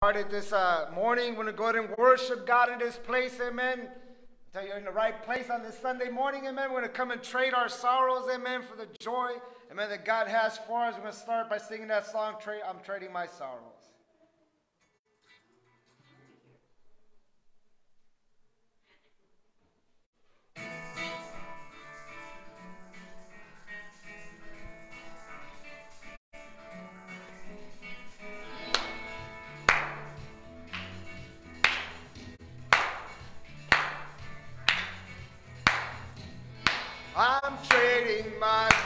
started this uh, morning. We're going to go ahead and worship God in this place, amen. You, you're in the right place on this Sunday morning, amen. We're going to come and trade our sorrows, amen, for the joy, amen, that God has for us. We're going to start by singing that song, I'm Trading My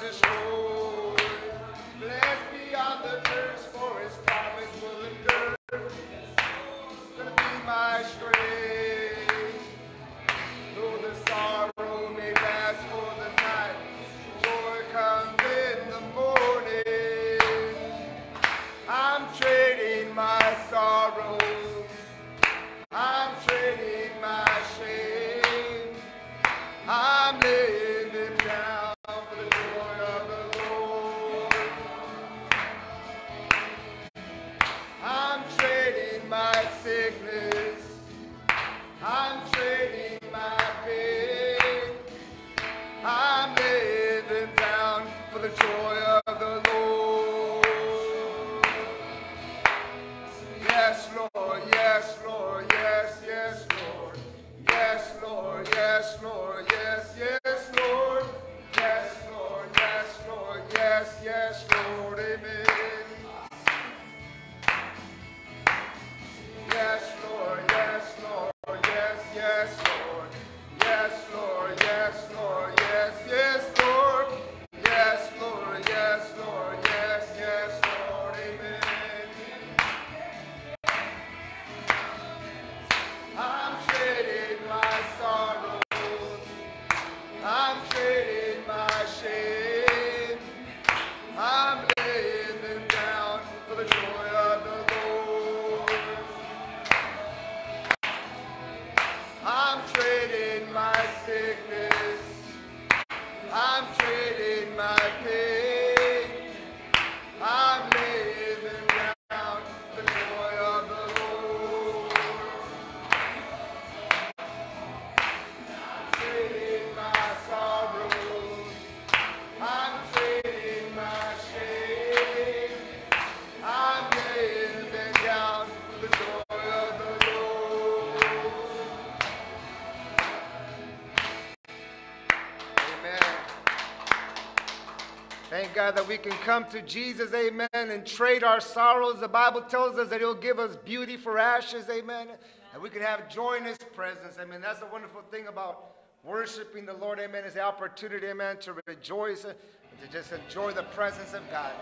This road. God, that we can come to Jesus, amen, and trade our sorrows. The Bible tells us that He'll give us beauty for ashes, amen, and we can have joy in His presence, amen. That's the wonderful thing about worshiping the Lord, amen, is the opportunity, amen, to rejoice and to just enjoy the presence of God.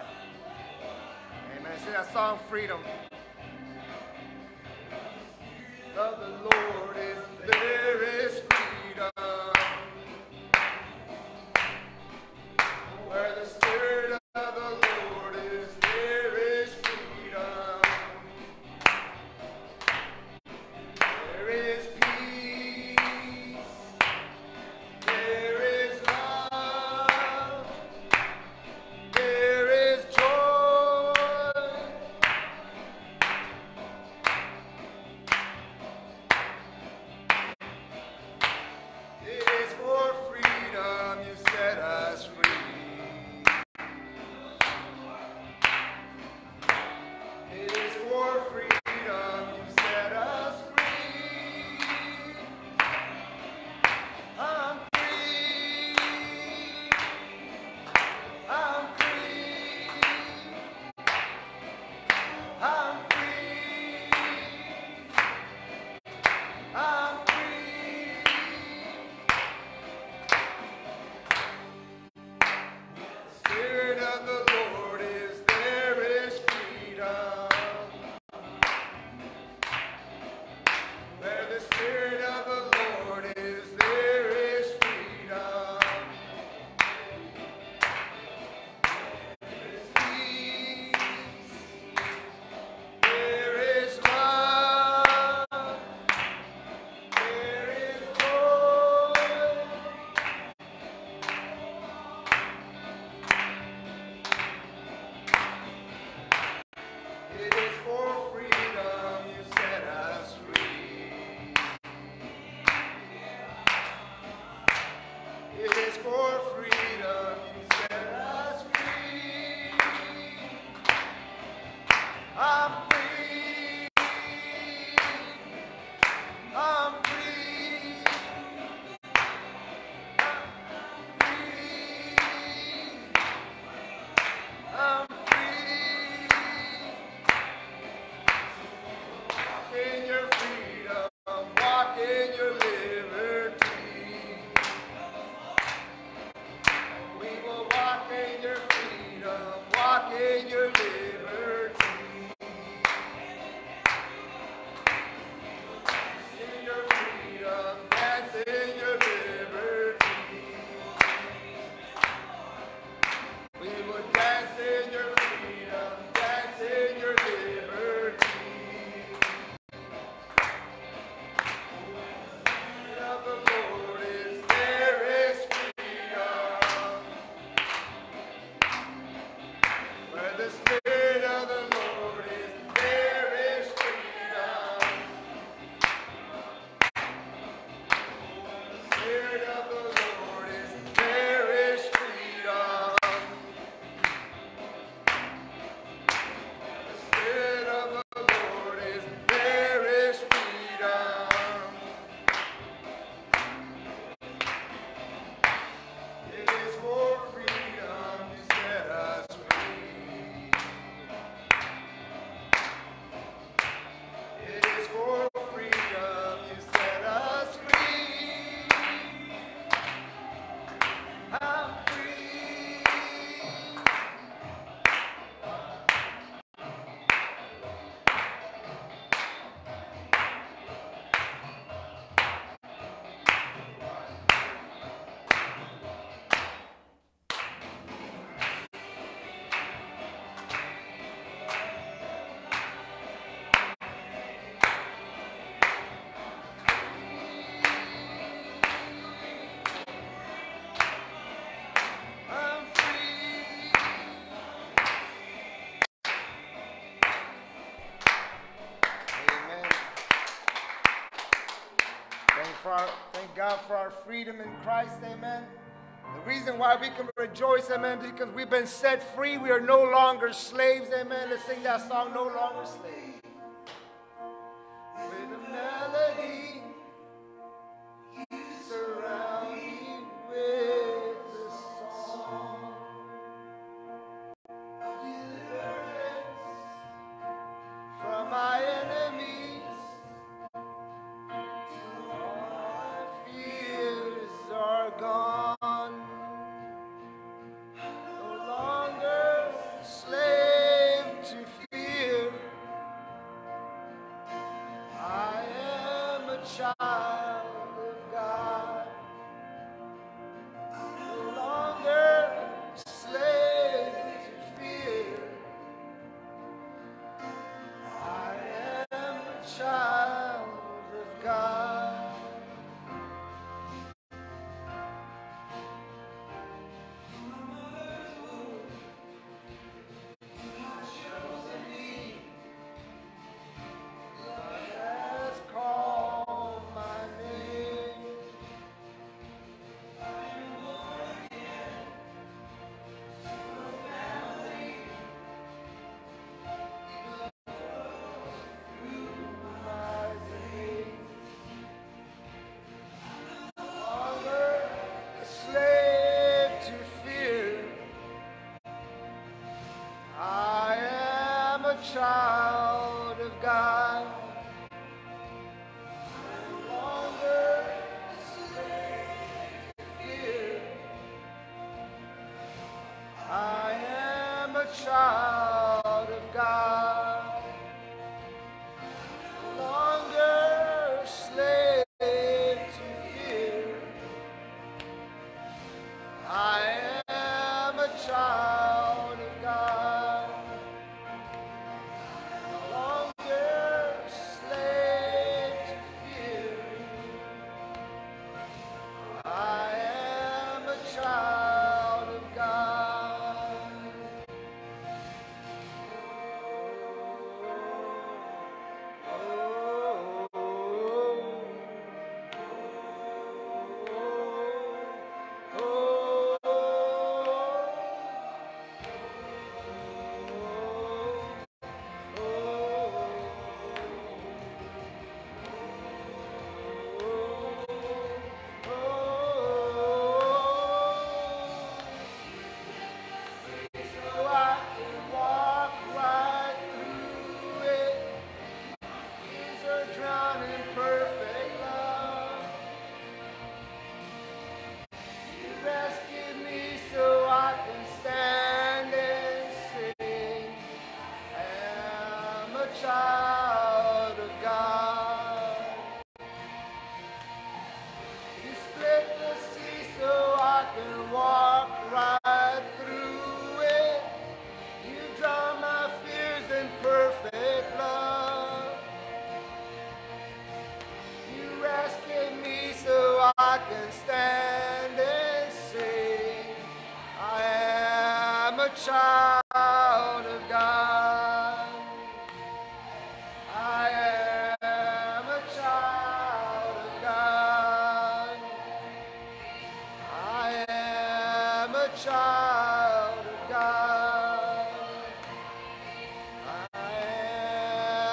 Amen. Sing that song, Freedom. Of the Lord is there for our, thank God for our freedom in Christ, amen. The reason why we can rejoice, amen, because we've been set free. We are no longer slaves, amen. Let's sing that song, No Longer Slaves.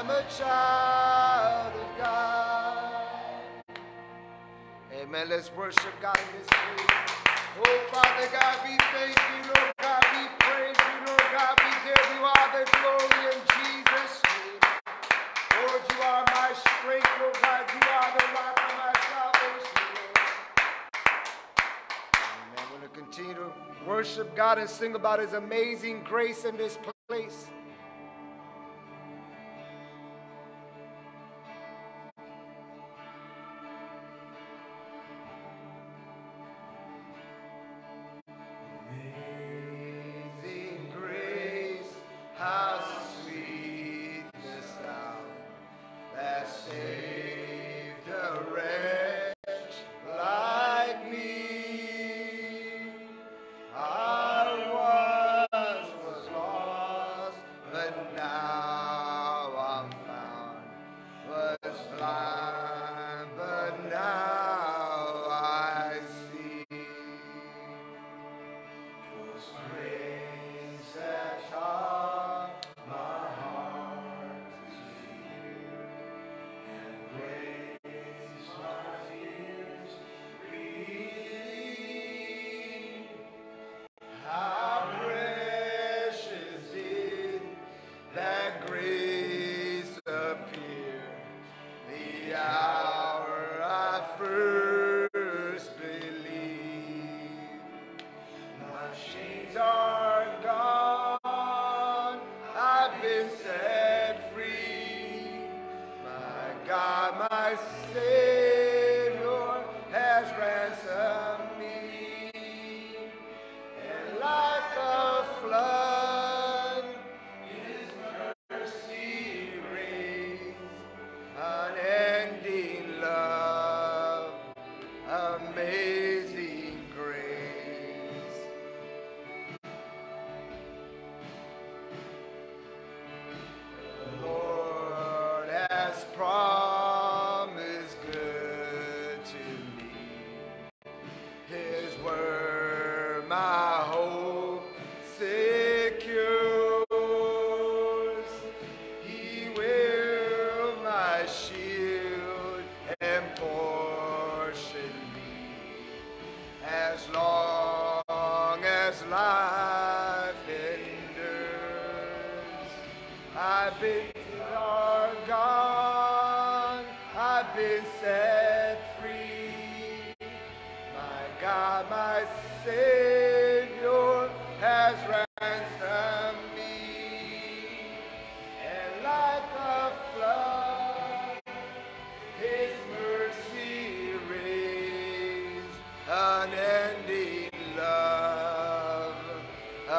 I'm a child of God. Amen. Let's worship God in this place. Oh, Father God, we thank you, Lord God. We praise you, Lord God. We give you all the glory in Jesus' name. Lord, you are my strength, Lord God. You are the rock of my salvation, Amen. We're going to continue to worship God and sing about his amazing grace in this place.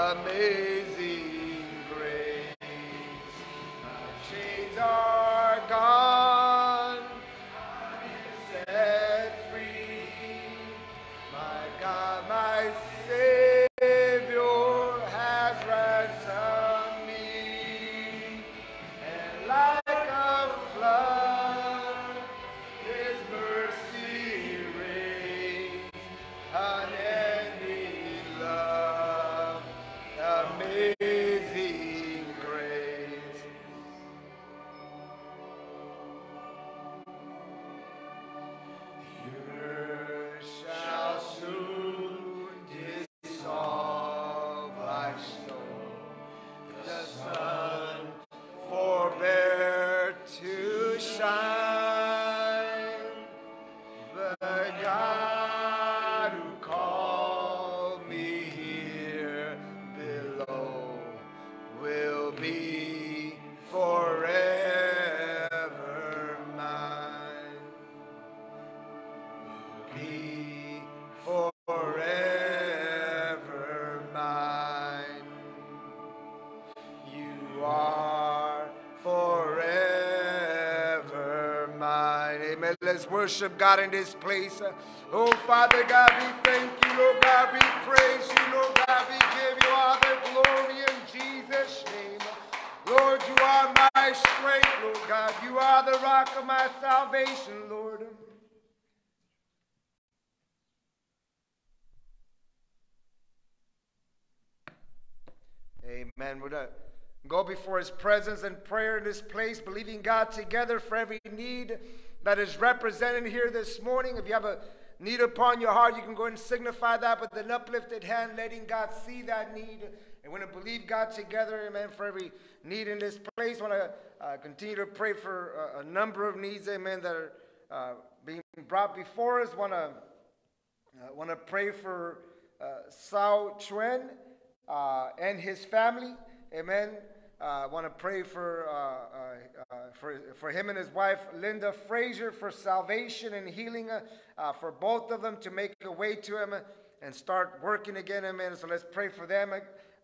Amém. worship God in this place. Oh, Father God, we thank you, Oh, God. We praise you, Lord God. We give you all the glory in Jesus' name. Lord, you are my strength, Lord God. You are the rock of my salvation, Lord. Amen. We're go before his presence and prayer in this place, believing God together for every need that is represented here this morning. If you have a need upon your heart, you can go and signify that with an uplifted hand, letting God see that need. And we're going to believe God together, amen, for every need in this place. I want to uh, continue to pray for uh, a number of needs, amen, that are uh, being brought before us. Want to uh, want to pray for uh, Sao Chuen and his family, amen. I want to pray for, for, for him and his wife, Linda Frazier, for salvation and healing for both of them to make a way to him and start working again, amen. So let's pray for them.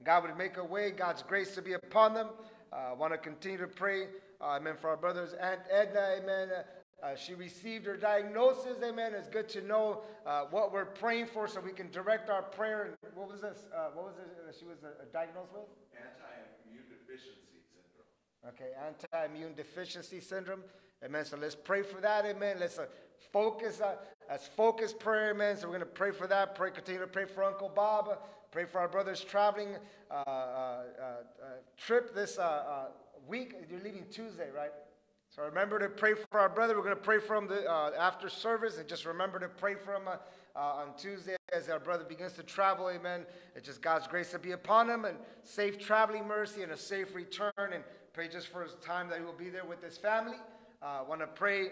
God would make a way, God's grace to be upon them. I uh, want to continue to pray, uh, amen, for our brothers. Aunt Edna, amen. Uh, uh, she received her diagnosis, amen. It's good to know uh, what we're praying for so we can direct our prayer. What was this? Uh, what was it she was diagnosed with? Anti-immune deficiency Okay, anti-immune deficiency syndrome. Amen. So let's pray for that. Amen. Let's focus. let's focus prayer. Amen. So we're going to pray for that. Pray. Continue to pray for Uncle Bob. Pray for our brothers traveling uh, uh, uh, trip this week. You're leaving Tuesday, right? So remember to pray for our brother. We're going to pray for him the, uh, after service, and just remember to pray for him uh, uh, on Tuesday as our brother begins to travel. Amen. It's just God's grace to be upon him, and safe traveling mercy, and a safe return. And pray just for his time that he will be there with his family. I want to pray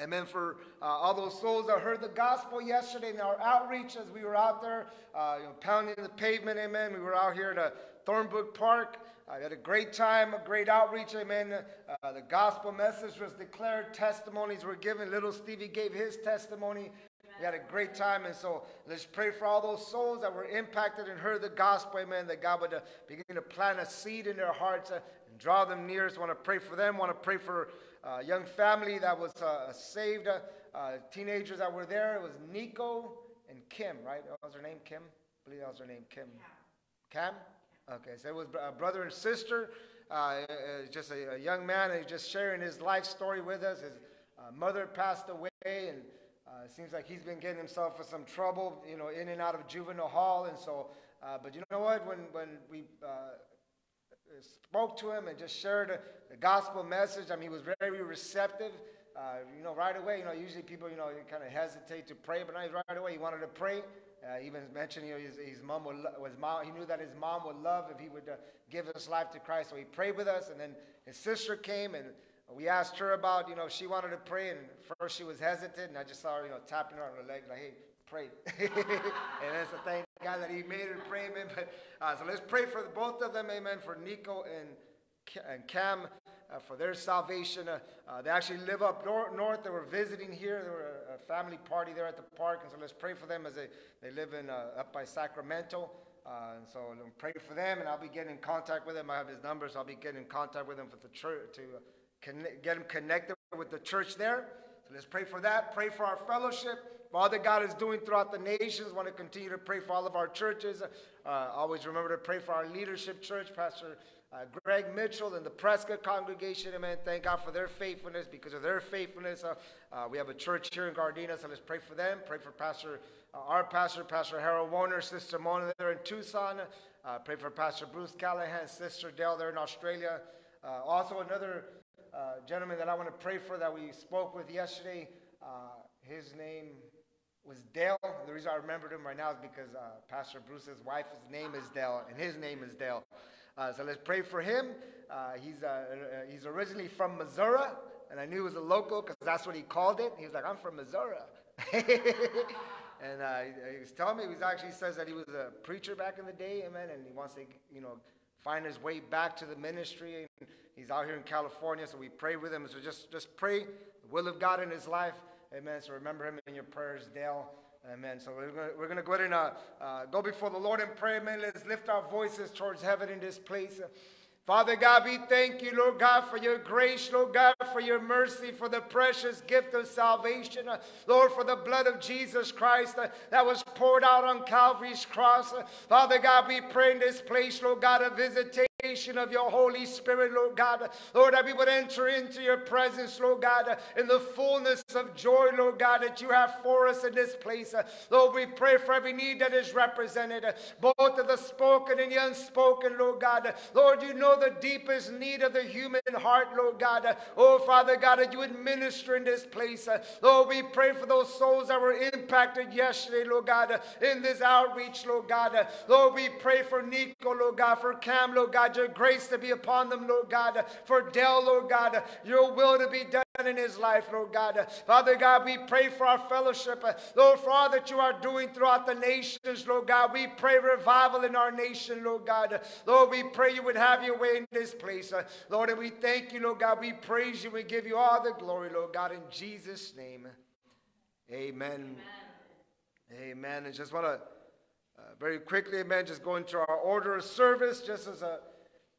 Amen. For uh, all those souls that heard the gospel yesterday in our outreach as we were out there, uh, you know, pounding the pavement. Amen. We were out here at uh, Thornbrook Park. I had a great time, a great outreach. Amen. Uh, the gospel message was declared. Testimonies were given. Little Stevie gave his testimony. We had a great time. And so let's pray for all those souls that were impacted and heard the gospel. Amen. That God would uh, begin to plant a seed in their hearts uh, draw them near. I want to pray for them. Want to pray for uh, young family that was uh, saved, uh, uh, teenagers that were there. It was Nico and Kim, right? What was her name? Kim? I believe that was her name, Kim. Cam? Okay, so it was a brother and sister. Uh, just a, a, young man, and he's just sharing his life story with us. His mother passed away, and it seems like he's been getting himself in some trouble, you know, in and out of juvenile hall. And so, but you know what? When when we spoke to him and just shared the gospel message. I mean, he was very receptive. Uh, you know, right away, you know, usually people, you know, kind of hesitate to pray, but right away he wanted to pray. Uh, even mentioned, you know, his, his mom would, was mom, he knew that his mom would love if he would uh, give his life to Christ. So he prayed with us, and then his sister came, and we asked her about, you know, she wanted to pray, and first she was hesitant, and I just saw her, you know, tapping her on the leg, like, hey, pray. and that's a thank God that he made her pray, amen. But, uh, so let's pray for both of them, amen, for Nico and and Cam uh, for their salvation. Uh, uh, they actually live up nor- north. They were visiting here. There were a, a, family party there at the park, and so let's pray for them as they, they live in uh, up by Sacramento. Uh, and so pray for them, and I'll be getting in contact with them. I have his numbers. I'll be getting in contact with them for the church to connect, get them connected with the church there. So let's pray for that. Pray for our fellowship. All that God is doing throughout the nations, want to continue to pray for all of our churches. Uh, always remember to pray for our leadership church, Pastor uh, Greg Mitchell and the Prescott congregation, amen. Thank God for their faithfulness. Because of their faithfulness, uh, uh, we have a church here in Gardena, so let's pray for them. Pray for Pastor, uh, our pastor, Pastor Harold Warner, Sister Mona there in Tucson. Uh, pray for Pastor Bruce Callahan, Sister Dale there in Australia. Also, another gentleman that I want to pray for that we spoke with yesterday, his name was Dale. The reason I remembered him right now is because Pastor Bruce's wife's name is Dale, and his name is Dale. Uh, so let's pray for him. Uh, he's, uh, uh, he's originally from Missouri, and I knew he was a local because that's what he called it. He was like, I'm from Missouri. and uh, he was telling me, he was actually says that he was a preacher back in the day, amen, and he wants to, you know, find his way back to the ministry. And he's out here in California, so we pray with him. So just, just pray the will of God in his life, amen. So remember him in your prayers, Dale. Amen. So we're going, we're going to go ahead and uh, uh, go before the Lord in prayer. Amen. Let's lift our voices towards heaven in this place. Father God, we thank you, Lord God, for your grace, Lord God, for your mercy, for the precious gift of salvation. Uh, Lord, for the blood of Jesus Christ uh, that was poured out on Calvary's cross. Father God, we pray in this place, Lord God, a visitation visitation of your Holy Spirit, Lord God. Lord, that we would enter into your presence, Lord God, in the fullness of joy, Lord God, that you have for us in this place. Lord, we pray for every need that is represented, both of the spoken and the unspoken, Lord God. Lord, you know the deepest need of the human heart, Lord God. Oh, Father God, that you would minister in this place. Lord, we pray for those souls that were impacted yesterday, Lord God, in this outreach, Lord God. Lord, we pray for Nico, Lord God, for Cam, Lord God, your grace to be upon them, Lord God, for Dell, Lord God, your will to be done in his life, Lord God. Father God, we pray for our fellowship, Lord, for all that you are doing throughout the nations, Lord God. We pray revival in our nation, Lord God. Lord, we pray you would have your way in this place, Lord, and we thank you, Lord God. We praise you. We give you all the glory, Lord God, in Jesus' name. Amen. Amen. Amen. And just want to uh, very quickly, amen, just go into our order of service, just as a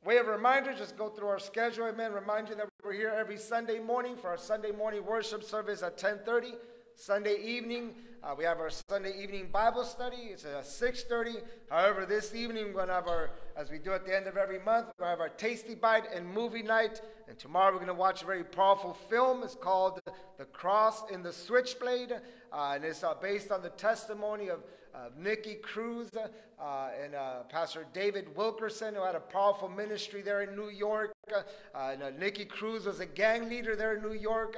way of reminder, just go through our schedule, amen. Remind you that we're here every Sunday morning for our Sunday morning worship service at 1030. Sunday evening, uh, we have our Sunday evening Bible study. It's at 6:30. However, this evening we're gonna have our, as we do at the end of every month, we have our Tasty Bite and movie night. And tomorrow we're gonna watch a very powerful film. It's called The Cross and the Switchblade, uh, and it's uh, based on the testimony of uh, Nicky Cruz uh, and uh, Pastor David Wilkerson, who had a powerful ministry there in New York. Uh, and, uh, Nicky Cruz was a gang leader there in New York.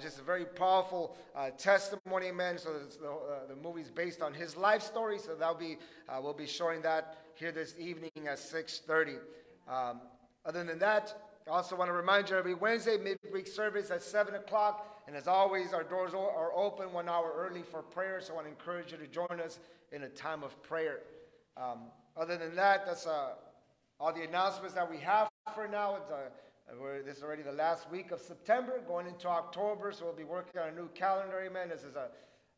Just a very powerful testimony, man. So the, the movie's based on his life story. So that'll be we'll be showing that here this evening at 6:30. Um, other than that, I also want to remind you every Wednesday midweek service at 7 o'clock. And as always, our doors are open one hour early for prayer. So I want to encourage you to join us in a time of prayer. Um, other than that, that's uh, all the announcements that we have for now. It's, uh, this is already the last week of September, going into October. So we'll be working on a new calendar. Amen. This is a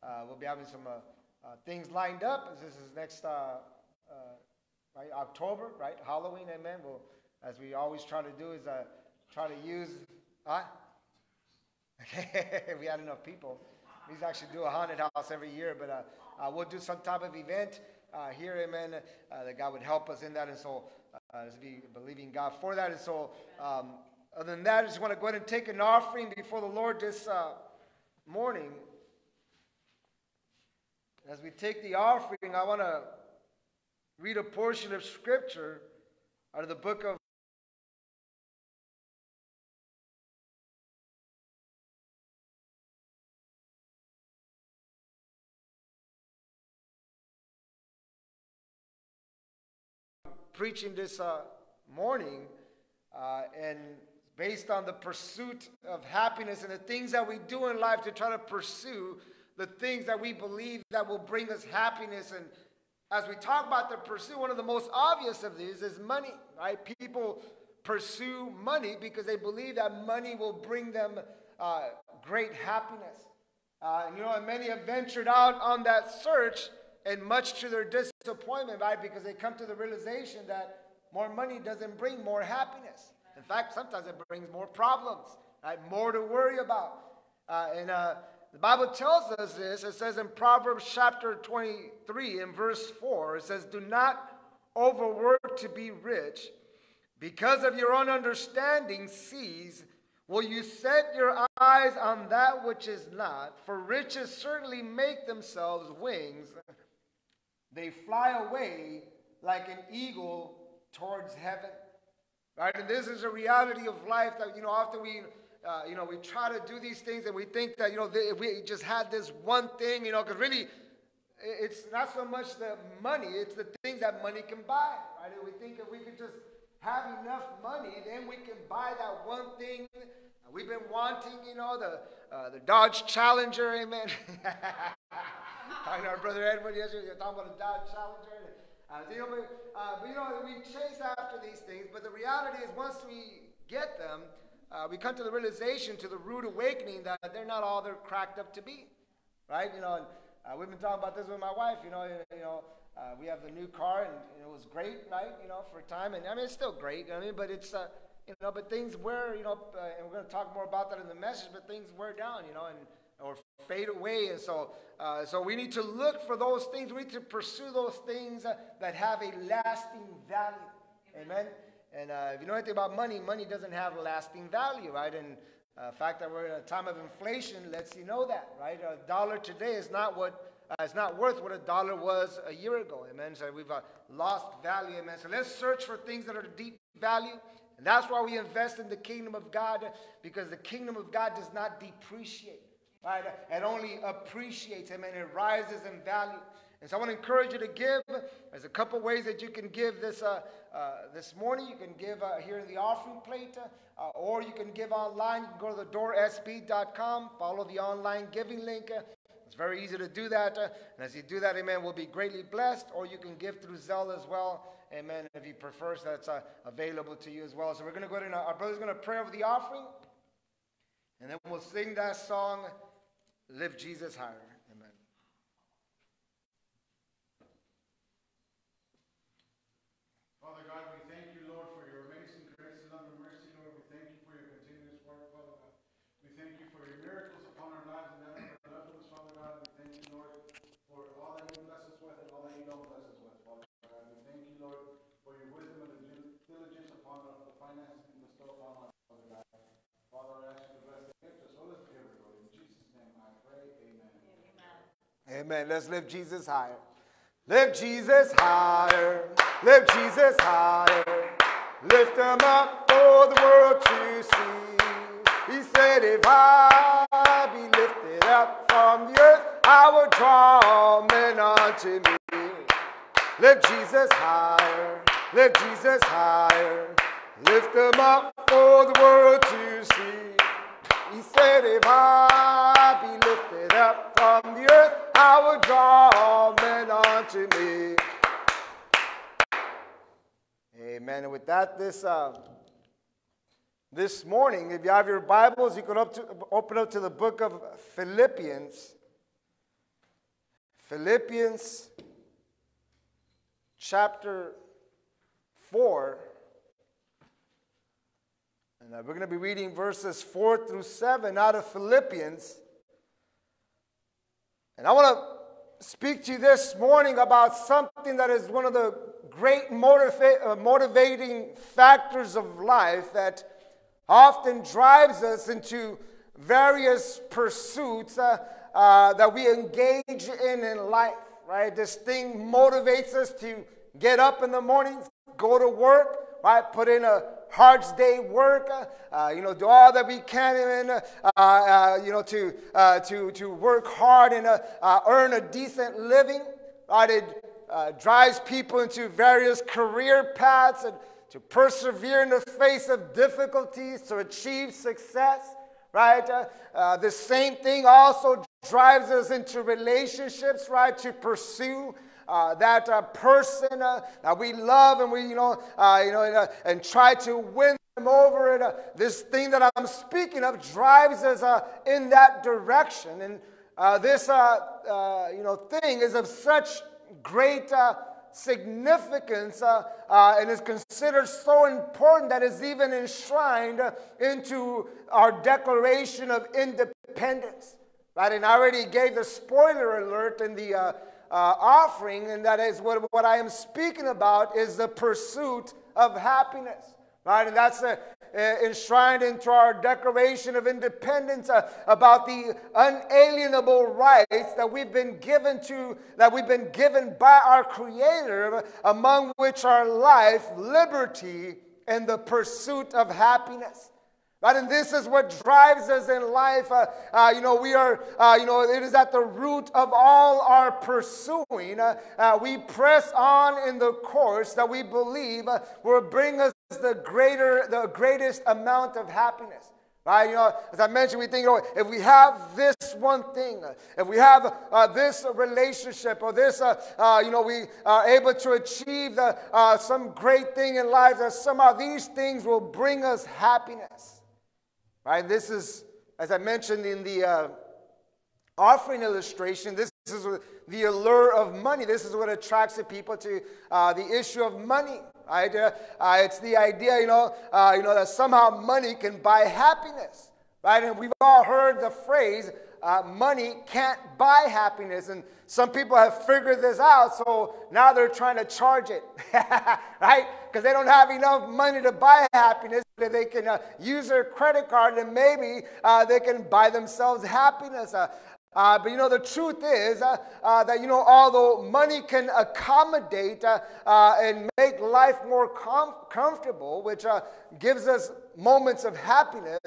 uh, we'll be having some uh, uh, things lined up. This is next right October, right Halloween. Amen. We'll as we always try to do, is uh, try to use. Huh? we had enough people. We actually do a haunted house every year, but uh, uh, we'll do some type of event uh, here, amen, uh, that God would help us in that. And so, uh, we believing God for that. And so, um, other than that, I just want to go ahead and take an offering before the Lord this morning. As we take the offering, I want to read a portion of Scripture out of the book of preaching this uh, morning, uh, and based on the pursuit of happiness and the things that we do in life to try to pursue the things that we believe that will bring us happiness. And as we talk about the pursuit, one of the most obvious of these is money, right? People pursue money because they believe that money will bring them uh, great happiness. Uh, and you know, and many have ventured out on that search and much to their disappointment, right? Because they come to the realization that more money doesn't bring more happiness. In fact, sometimes it brings more problems, right? More to worry about. Uh, and uh, the Bible tells us this. It says in Proverbs chapter 23, in verse 4, it says, Do not overwork to be rich. Because of your own understanding, seize. Will you set your eyes on that which is not? For riches certainly make themselves wings they fly away like an eagle towards heaven. Right? And this is a reality of life that, you know, often we, uh, you know, we try to do these things and we think that, you know, if we just had this one thing, you know, because really it's not so much the money, it's the things that money can buy. Right? And we think if we could just have enough money, then we can buy that one thing we've been wanting, you know, the, uh, the Dodge Challenger, amen. talking to our brother Edward yesterday, we talking about a Dodge Challenger. Uh, you know, but, uh, but, you know, we chase after these things, but the reality is once we get them, uh, we come to the realization, to the rude awakening that they're not all they're cracked up to be, right? You know, and, uh, we've been talking about this with my wife. You know, you know, uh, we have the new car, and, and, it was great, right? You know, for a time, and I mean, it's still great. You know I mean, but it's uh, you know, but things wear, you know, uh, and we're going to talk more about that in the message. But things wear down, you know, and or fade away. And so, uh, so we need to look for those things. We need to pursue those things that have a lasting value. Amen. And uh, if you know anything about money, money doesn't have a lasting value, right? And uh, the fact that we're in a time of inflation lets you know that, right? A dollar today is not what uh, it's not worth what a dollar was a year ago, amen. So we've uh, lost value, amen. So let's search for things that are deep value, and that's why we invest in the kingdom of God, because the kingdom of God does not depreciate, right? It only appreciates, amen. It rises in value. And so I want to encourage you to give. There's a couple ways that you can give this uh, uh, this morning. You can give uh, here in the offering plate, uh, or you can give online. You can go to the doorsb.com, follow the online giving link. It's very easy to do that. and as you do that, amen, we'll be greatly blessed. Or you can give through Zelle as well. Amen. If you prefer, so that's uh, available to you as well. So we're going to go ahead and our brother's going to pray over the offering. And then we'll sing that song, Lift Jesus Higher. Amen. Let's lift Jesus higher. Lift Jesus higher. Lift Jesus higher. Lift him up for the world to see. He said, If I be lifted up from the earth, I will draw men unto me. Lift Jesus higher. Lift Jesus higher. Lift him up for the world to see. He said, If I be lifted up from the earth, I will draw men unto me. Amen. And with that, this uh, this morning, if you have your Bibles, you can up to, open up to the book of Philippians. Philippians chapter 4. And uh, we're going to be reading verses 4 through 7 out of Philippians. And I want to speak to you this morning about something that is one of the great motiva- uh, motivating factors of life that often drives us into various pursuits uh, uh, that we engage in in life, right? This thing motivates us to get up in the morning, go to work, right? Put in a hard day work, uh, you know, do all that we can, in, uh, uh, you know, to, uh, to, to work hard and uh, uh, earn a decent living. Right? It drives people into various career paths and to persevere in the face of difficulties to achieve success. Right? the same thing also drives us into relationships, right? To pursue uh, that uh, person uh, that we love and we, you know, uh, you know, and, uh, and, try to win them over. And uh, this thing that I'm speaking of drives us in that direction. And this, you know, thing is of such great significance and is considered so important that it's even enshrined into our Declaration of Independence. Right? And I already gave the spoiler alert in the, uh, offering, and that is what, what I am speaking about is the pursuit of happiness. Right, and that's uh, uh, enshrined into our Declaration of Independence uh, about the unalienable rights that we've been given to, that we've been given by our Creator, among which are life, liberty, and the pursuit of happiness. And this is what drives us in life. Uh, uh, you know, we are, uh, you know, it is at the root of all our pursuing. Uh, uh, we press on in the course that we believe uh, will bring us the greater, the greatest amount of happiness. Right? You know, as I mentioned, we think, know, if we have this one thing, if we have uh, this relationship or this, uh, uh, you know, we are able to achieve the, some great thing in life, that somehow these things will bring us happiness. Right? This is, as I mentioned in the uh, offering illustration, this is the allure of money. This is what attracts the people to uh, the issue of money. Right? Uh, uh it's the idea, you know, uh, you know, that somehow money can buy happiness. Right? And we've all heard the phrase, uh, money can't buy happiness. And some people have figured this out, so now they're trying to charge it, right? Because they don't have enough money to buy happiness. That they can uh, use their credit card and maybe uh, they can buy themselves happiness. Uh, but you know, the truth is uh, uh, that, you know, although money can accommodate uh, uh, and make life more com- comfortable, which uh, gives us moments of happiness,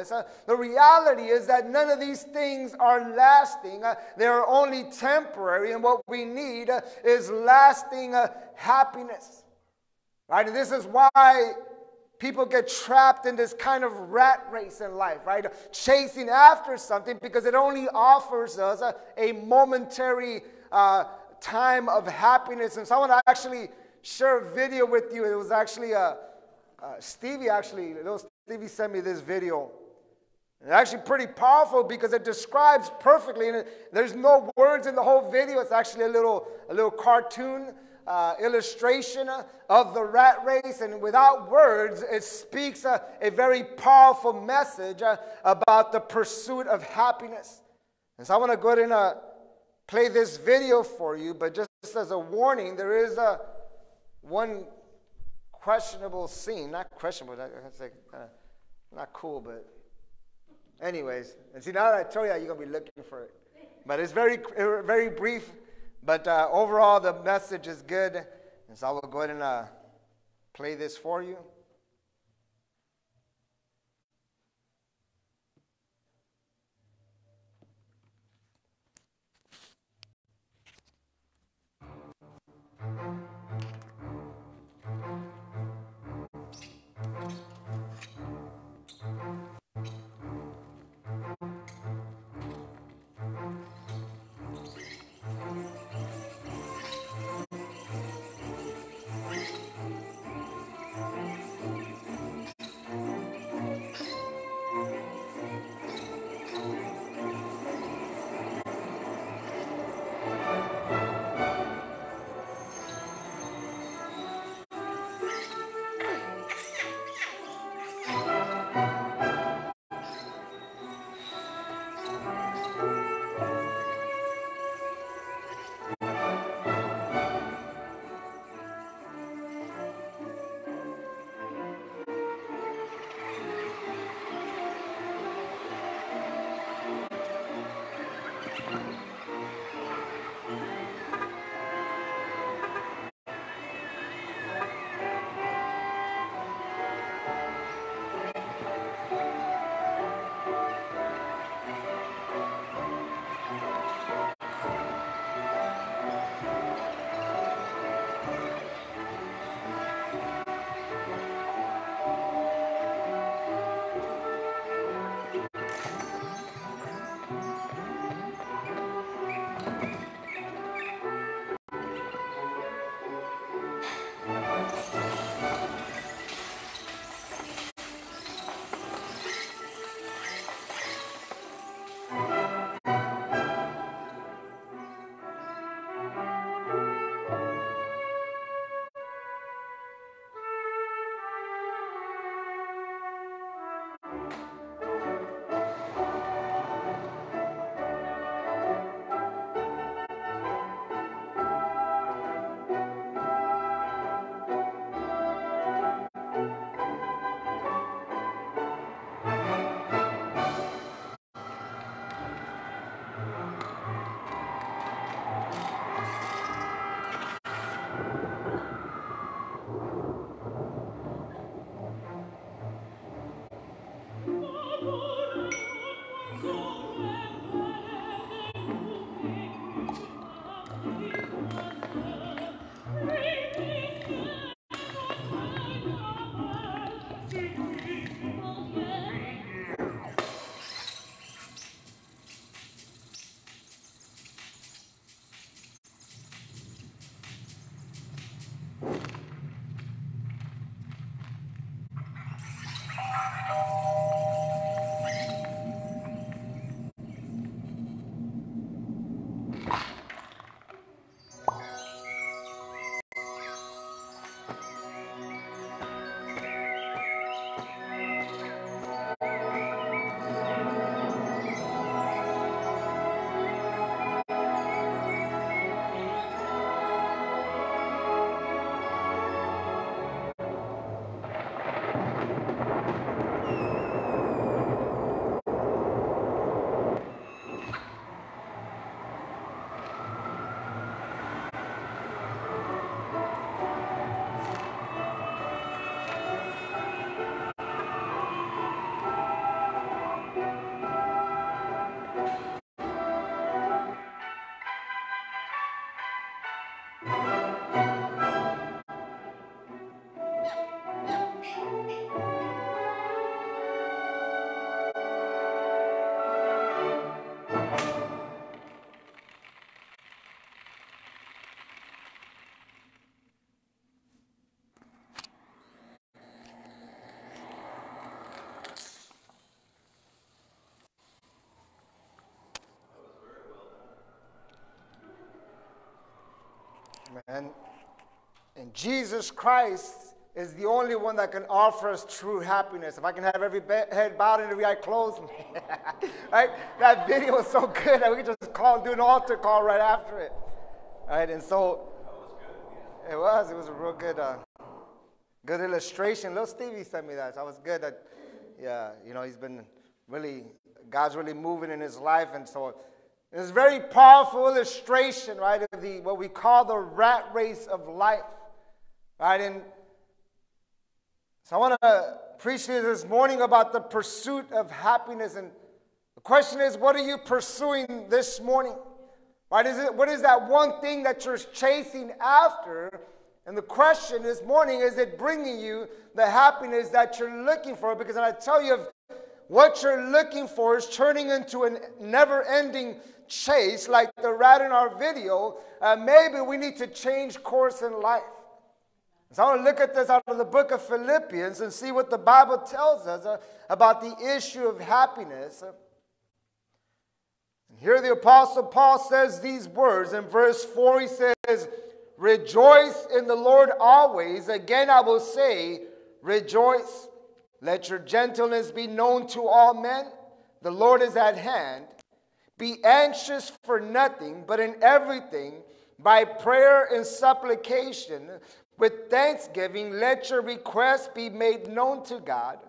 the reality is that none of these things are lasting. they are only temporary, and what we need is lasting happiness. Right? And this is why people get trapped in this kind of rat race in life, right? Chasing after something because it only offers us a, a momentary uh, time of happiness. And so I want to actually share a video with you. It was actually uh, uh, Stevie, actually, Stevie sent me this video. It's actually pretty powerful because it describes perfectly, and it, there's no words in the whole video. It's actually a little, a little cartoon uh, illustration of the rat race, and without words, it speaks a, a very powerful message uh, about the pursuit of happiness. And so I want to go ahead and uh, play this video for you, but just as a warning, there is a one questionable scene, not questionable, that's like kind of not cool, but anyways. And see, now that I tell you, you're gonna be looking for it. But it's very, very brief. But uh, overall, the message is good. And so I will go ahead and uh, play this for you. Jesus Christ is the only one that can offer us true happiness. If I can have every head bowed and every eye closed, right? That video was so good that we could just call, do an altar call right after it, right? And so it was, it was a real good, uh, good illustration. Little Stevie sent me that. So that was good. That, yeah, you know, he's been really, God's really moving in his life, and so it's a very powerful illustration, right, of the what we call the rat race of life, right? And so I want to preach to you this morning about the pursuit of happiness. And the question is, what are you pursuing this morning? Right? Is it what is that one thing that you're chasing after? And the question this morning is it bringing you the happiness that you're looking for? Because I tell you, what you're looking for is turning into a never ending chase, like the rat in our video, uh, maybe we need to change course in life. So I want to look at this out of the book of Philippians and see what the Bible tells us uh, about the issue of happiness. And here the Apostle Paul says these words. In verse 4, he says, Rejoice in the Lord always. Again, I will say, Rejoice. Let your gentleness be known to all men. The Lord is at hand. Be anxious for nothing, but in everything, by prayer and supplication, with thanksgiving, let your requests be made known to God.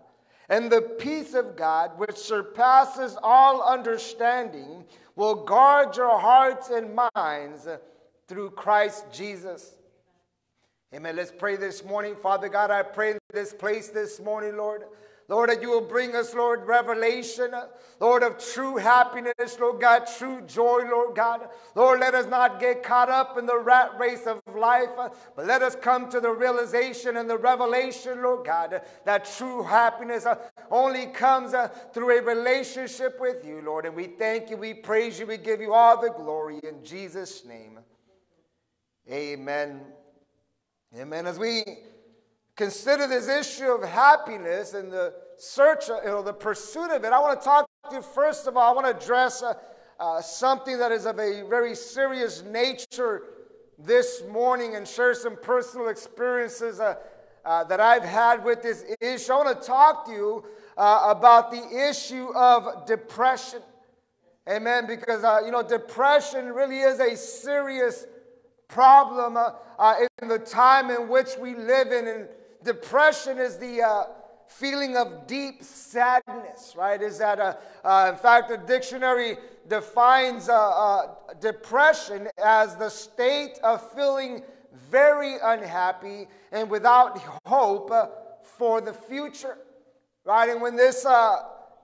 And the peace of God, which surpasses all understanding, will guard your hearts and minds through Christ Jesus. Amen. Let's pray this morning. Father God, I pray in this place this morning, Lord. Lord, that you will bring us, Lord, revelation, Lord, of true happiness, Lord God, true joy, Lord God. Lord, let us not get caught up in the rat race of life, but let us come to the realization and the revelation, Lord God, that true happiness only comes uh, through a relationship with you, Lord. And we thank you, we praise you, we give you all the glory in Jesus' name. Amen. Amen. As we consider this issue of happiness and the search, you know, the pursuit of it, I want to talk to you first of all. I want to address uh, uh, something that is of a very serious nature this morning and share some personal experiences uh, uh that I've had with this issue. I want to talk to you uh, about the issue of depression. Amen. Because, uh, you know, depression really is a serious problem in the time in which we live in. And depression is the uh, feeling of deep sadness, right? Is that, uh, uh, in fact, the dictionary defines uh, uh, depression as the state of feeling very unhappy and without hope for the future, right? And when this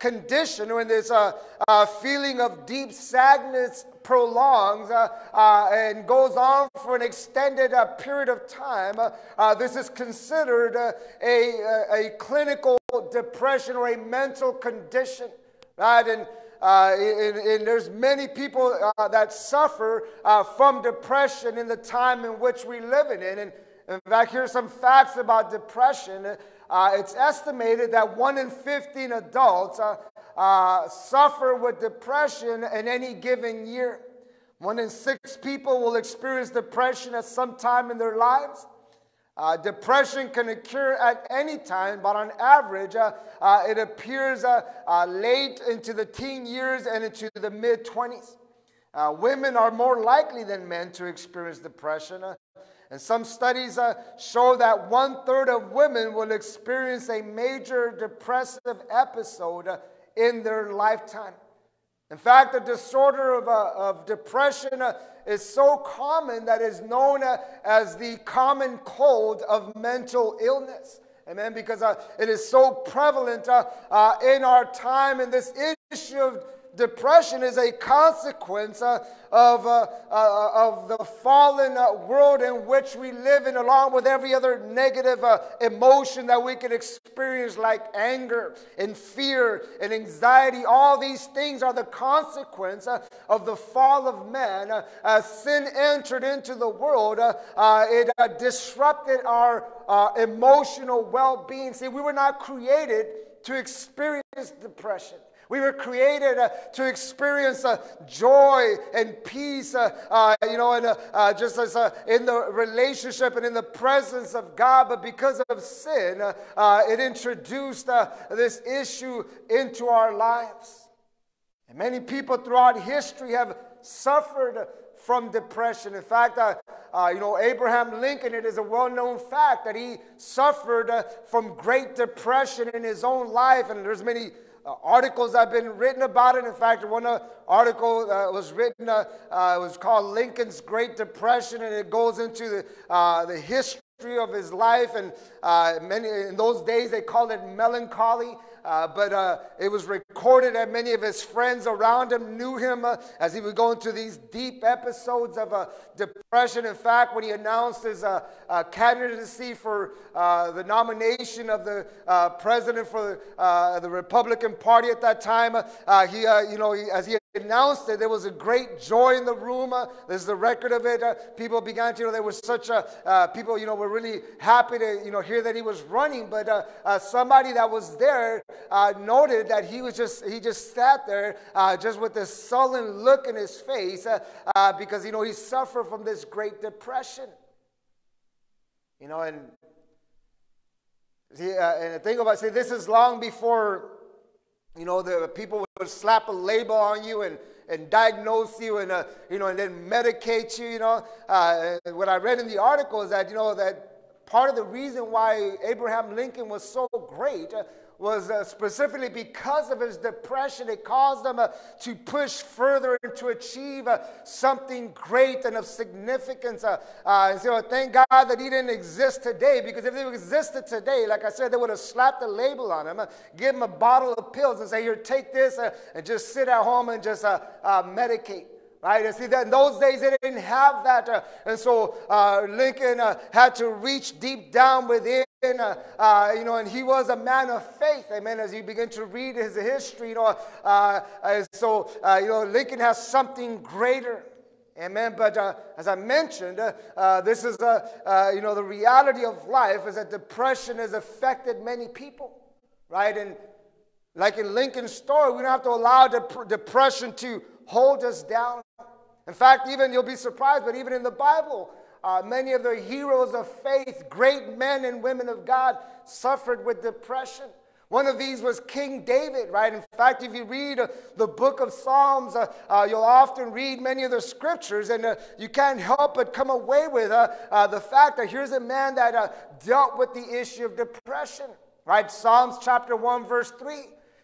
condition, when this a feeling of deep sadness prolongs uh, uh, and goes on for an extended uh, period of time, uh, uh, this is considered uh, a, a, clinical depression or a mental condition, right? And, and, and there's many people that suffer from depression in the time in which we live in. And in fact, here's some facts about depression. Uh, it's estimated that 1 in 15 adults uh, uh, suffer with depression in any given year. One in six people will experience depression at some time in their lives. Uh, depression can occur at any time, but on average, uh, uh, it appears uh, uh, late into the teen years and into the mid 20s. Uh, women are more likely than men to experience depression. And some studies show that one third of women will experience a major depressive episode in their lifetime. In fact, the disorder of, uh, of depression uh, is so common that is known uh, as the common cold of mental illness. Amen. Because uh, it is so prevalent uh, uh, in our time, and this issue of depression is a consequence uh, of, uh, uh, of the fallen uh, world in which we live in, along with every other negative uh, emotion that we can experience, like anger and fear and anxiety. All these things are the consequence uh, of the fall of man. as sin entered into the world, it disrupted our emotional well being. See, we were not created to experience depression. We were created uh, to experience uh, joy and peace, uh, uh you know, and uh, uh, just as in the relationship and in the presence of God. But because of sin, it introduced this issue into our lives. And many people throughout history have suffered from depression. In fact, uh, uh, you know, Abraham Lincoln, it is a well known fact that he suffered uh, from great depression in his own life. And there's many uh, articles that have been written about it. In fact, one uh, article uh, was written, uh, uh, it was called Lincoln's Great Depression, and it goes into the, the history of his life. And many, in those days, they called it melancholy. Uh, but uh, it was recorded that many of his friends around him knew him uh, as he would go into these deep episodes of uh, depression. In fact, when he announced his uh, candidacy for the nomination of the president for the Republican Party at that time, he, you know, he, as he announced it, there was a great joy in the room. Uh, there's the record of it. Uh, people began to, you know, there was such a, uh, people, you know, were really happy to, you know, hear that he was running. But uh, uh, somebody that was there uh, noted that he was just, he just sat there just with this sullen look in his face because, you know, he suffered from this great depression. You know, and, see, and the thing about, see, this is long before you know, the people would slap a label on you and, and diagnose you and, uh, you know, and then medicate you, you know. Uh, what I read in the article is that, you know, that part of the reason why Abraham Lincoln was so great uh, was uh, specifically because of his depression. It caused him uh, to push further and to achieve uh, something great and of significance. Uh, uh, and so thank God that he didn't exist today because if he existed today, like I said, they would have slapped a label on him, uh, give him a bottle of pills and say, here, take this and just sit at home and just medicate. Right? And see that in those days they didn't have that, uh, and so uh, Lincoln uh, had to reach deep down within uh, uh, you know, and he was a man of faith, amen, as you begin to read his history, you know, uh, so, uh, you know, Lincoln has something greater, amen, but uh, as I mentioned, uh, this is, you know, the reality of life is that depression has affected many people, right, and like in Lincoln's story, we don't have to allow dep- depression to hold us down. In fact, even you'll be surprised, but even in the Bible, uh, many of the heroes of faith, great men and women of God, suffered with depression. One of these was King David, right? In fact, if you read uh, the book of Psalms, uh, uh, you'll often read many of the scriptures, and uh, you can't help but come away with uh, uh, the fact that here's a man that dealt with the issue of depression, right? Psalms chapter 1, verse 3.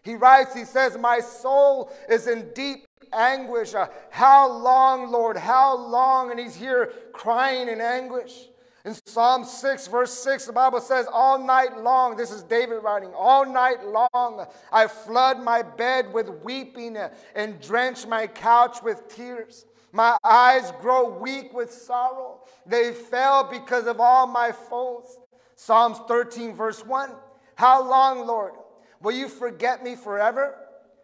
He writes, he says, My soul is in deep anguish. Uh, how long, Lord? How long? And he's here crying in anguish. In Psalm 6, verse 6, the Bible says, All night long, this is David writing, all night long I flood my bed with weeping and drench my couch with tears. My eyes grow weak with sorrow. They fell because of all my foes. Psalms 13, verse 1. How long, Lord? Will you forget me forever?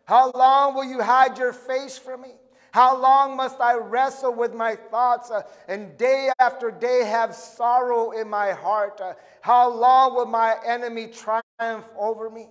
How long will you hide your face from me? How long must I wrestle with my thoughts uh, and day after day have sorrow in my heart? Uh, how long will my enemy triumph over me?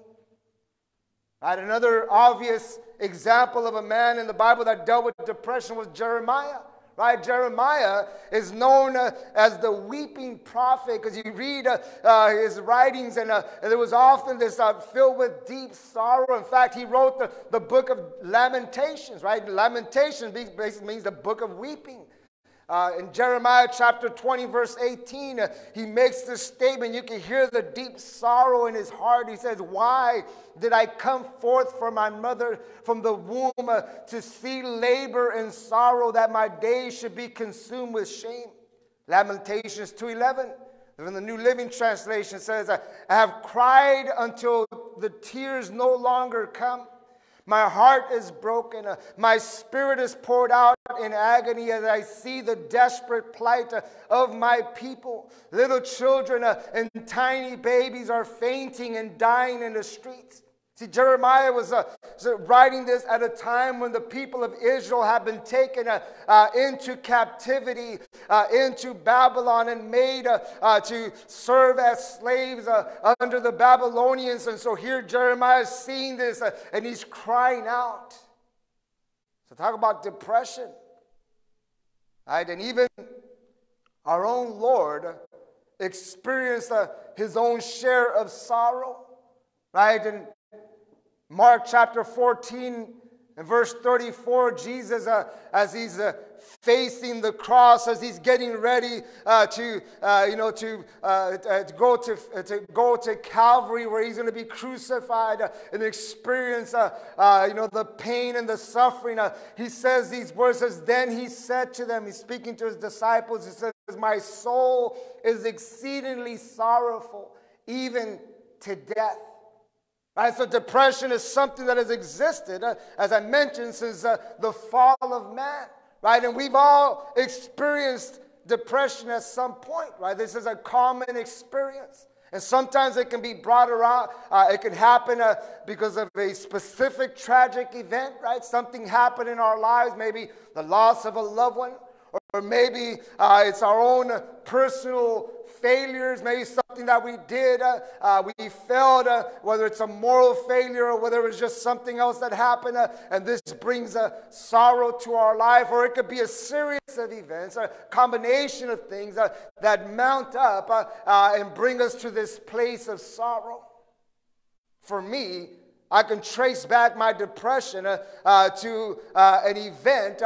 Right, another obvious example of a man in the Bible that dealt with depression was Jeremiah right? Jeremiah is known uh, as the weeping prophet because you read uh, uh, his writings and, uh, there was often this uh, filled with deep sorrow. In fact, he wrote the, the book of Lamentations, right? Lamentations basically means the book of weeping. Uh, in Jeremiah chapter 20, verse 18, uh, he makes this statement. You can hear the deep sorrow in his heart. He says, Why did I come forth from my mother, from the womb, uh, to see labor and sorrow, that my days should be consumed with shame? Lamentations 2.11, in the New Living Translation says, I have cried until the tears no longer come. My heart is broken. Uh, my spirit is poured out in agony as I see the desperate plight of my people. Little children uh, and tiny babies are fainting and dying in the streets. See, Jeremiah was uh, writing this at a time when the people of Israel had been taken uh, uh, into captivity, uh, into Babylon, and made uh, to serve as slaves under the Babylonians. And so here Jeremiah is seeing this and he's crying out. So, talk about depression. Right? And even our own Lord experienced uh, his own share of sorrow. Right? And Mark chapter 14 and verse 34, Jesus, uh, as he's uh, facing the cross, as he's getting ready uh, to, uh, you know, to, uh, uh, to, go to, to go to Calvary, where he's going to be crucified and experience, you know, the pain and the suffering. he says these. Says, then he said to them, he's speaking to his disciples. He says, "My soul is exceedingly sorrowful, even to death." Right, so depression is something that has existed, uh, as I mentioned, since uh, the fall of man. Right, and we've all experienced depression at some point. Right, this is a common experience. And sometimes it can be brought around, uh, it can happen uh, because of a specific tragic event, right? Something happened in our lives, maybe the loss of a loved one, or maybe uh, it's our own personal failures, maybe something that we did, uh, uh, we failed, uh, whether it's a moral failure or whether it's just something else that happened, uh, and this brings a sorrow to our life, or it could be a series of events, a combination of things uh, that mount up uh, and bring us to this place of sorrow. For me, I can trace back my depression uh, uh, to uh, an event.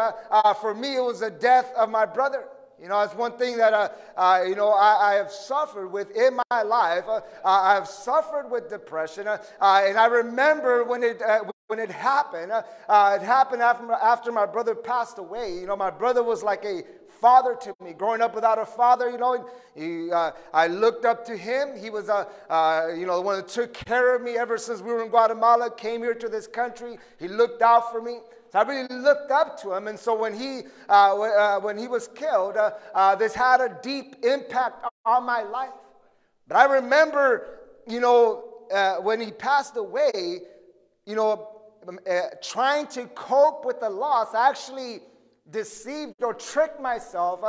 for me, it was the death of my brother. You know, it's one thing that, uh, uh, you know, I, I, have suffered with in my life. Uh, I have suffered with depression. Uh, uh, and I remember when it, uh, when it happened, it happened after, after my brother passed away. You know, my brother was like a father to me. Growing up without a father, you know, he, uh, I looked up to him. He was, uh, uh, you know, the one that took care of me ever since we were in Guatemala, came here to this country. He looked out for me. I really looked up to him. And so when he, uh, uh, when he was killed, uh, uh, this had a deep impact on my life. But I remember, you know, uh, when he passed away, you know, um, uh, trying to cope with the loss, I actually deceived or tricked myself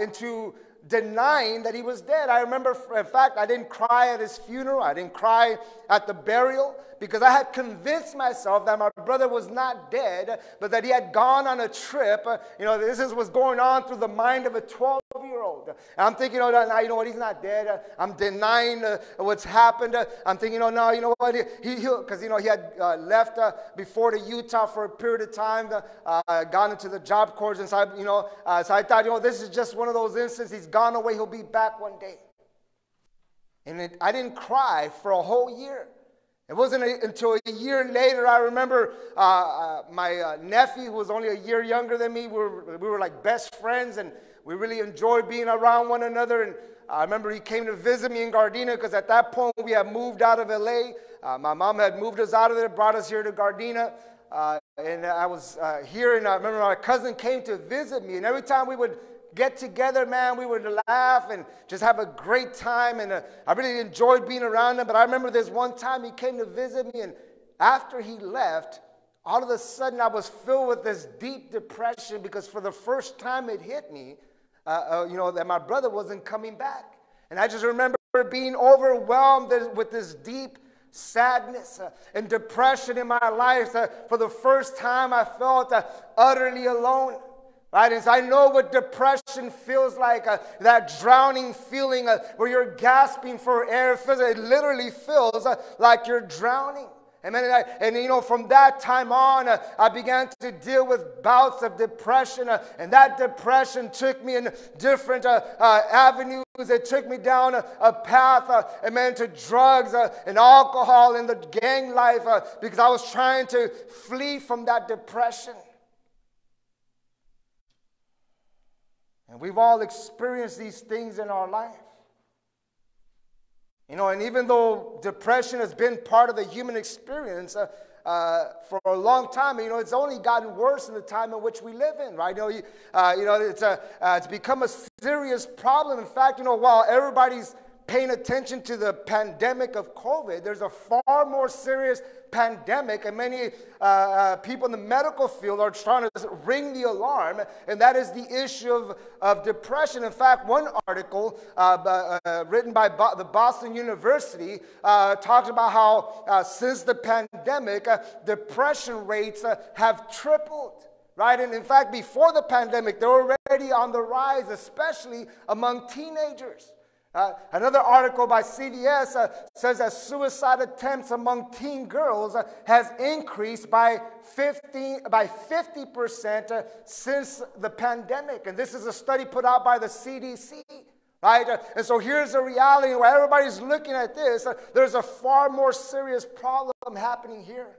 into denying that he was dead. I remember, in fact, I didn't cry at his funeral, I didn't cry at the burial because I had convinced myself that my brother was not dead, but that he had gone on a trip. You know, this is what's going on through the mind of a 12 year old. And I'm thinking, oh, no, now you know what, he's not dead. I'm denying uh, what's happened. I'm thinking, oh, no, you know what, he, because, you know, he had uh, left uh, before to Utah for a period of time, uh, gone into the job corps, and so I, you know, uh, so I thought, you know, this is just one of those instances. He's gone away, he'll be back one day. And it, I didn't cry for a whole year. It wasn't a, until a year later, I remember uh, uh, my uh, nephew, who was only a year younger than me, we were, we were like best friends and we really enjoyed being around one another. And I remember he came to visit me in Gardena because at that point we had moved out of LA. Uh, my mom had moved us out of there, brought us here to Gardena. Uh, and I was uh, here, and I remember my cousin came to visit me. And every time we would get together, man. We would laugh and just have a great time. And uh, I really enjoyed being around him. But I remember this one time he came to visit me, and after he left, all of a sudden I was filled with this deep depression because for the first time it hit me, uh, uh, you know, that my brother wasn't coming back. And I just remember being overwhelmed with this deep sadness uh, and depression in my life. Uh, for the first time, I felt uh, utterly alone. Right? I know what depression feels like, uh, that drowning feeling uh, where you're gasping for air. It literally feels uh, like you're drowning. Amen. And, I, and, you know, from that time on, uh, I began to deal with bouts of depression. Uh, and that depression took me in different uh, uh avenues. It took me down a, a path, uh, amen, to drugs uh, and alcohol and the gang life because I was trying to flee from that depression. And we've all experienced these things in our life. You know, and even though depression has been part of the human experience uh, uh, for a long time, you know, it's only gotten worse in the time in which we live in, right? You know, you, uh, you know it's, a, uh, it's become a serious problem. In fact, you know, while everybody's paying attention to the pandemic of COVID. There's a far more serious pandemic, and many uh, uh, people in the medical field are trying to ring the alarm, and that is the issue of, of depression. In fact, one article uh, uh written by Bo- the Boston University uh, talks about how uh, since the pandemic, depression rates have tripled right? And in fact, before the pandemic, they're already on the rise, especially among teenagers. Uh, another article by CBS uh, says that suicide attempts among teen girls uh, has increased by 50, by 50% uh, since the pandemic. And this is a study put out by the CDC. Right? Uh, and so here's the reality where everybody's looking at this. Uh, there's a far more serious problem happening here.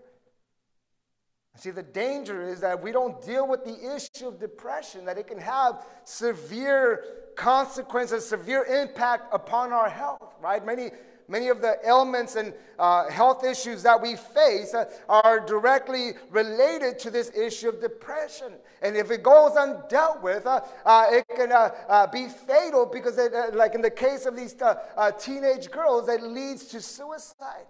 See, the danger is that we don't deal with the issue of depression, that it can have severe consequences, severe impact upon our health, right? Many, many of the ailments and uh, health issues that we face uh, are directly related to this issue of depression. And if it goes undealt with, uh, uh it can uh, be fatal because, it, like in the case of these teenage girls, it leads to suicide.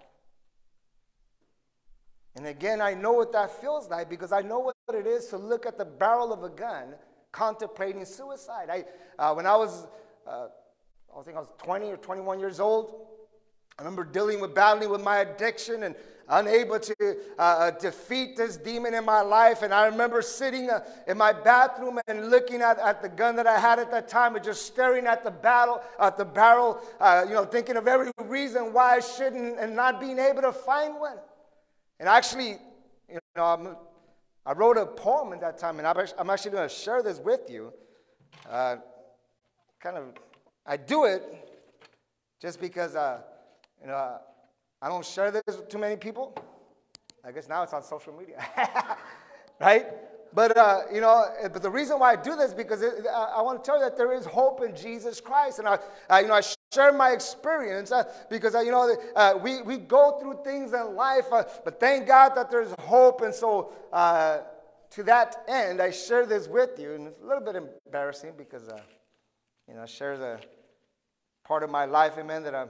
And again, I know what that feels like because I know what it is to look at the barrel of a gun contemplating suicide. I, uh, when I was, uh, I think I was 20 or 21 years old, I remember dealing with battling with my addiction and unable to uh, uh defeat this demon in my life. And I remember sitting uh, in my bathroom and looking at, at the gun that I had at that time and just staring at the battle, at the barrel, uh, you know, thinking of every reason why I shouldn't and not being able to find one. And actually, you know, I'm, i wrote a poem at that time, and I'm actually going to share this with you. Uh, kind of, I do it just because, uh, you know, I don't share this with too many people. I guess now it's on social media, right? But, uh, you know, but the reason why I do this because it, I, I want to tell you that there is hope in Jesus Christ. And I, I you know, I share my experience uh, because, uh, you know, uh, we, we go through things in life, uh, but thank God that there's hope. And so, uh, to that end, I share this with you. And it's a little bit embarrassing because, you know, I share the part of my life, amen, that I'm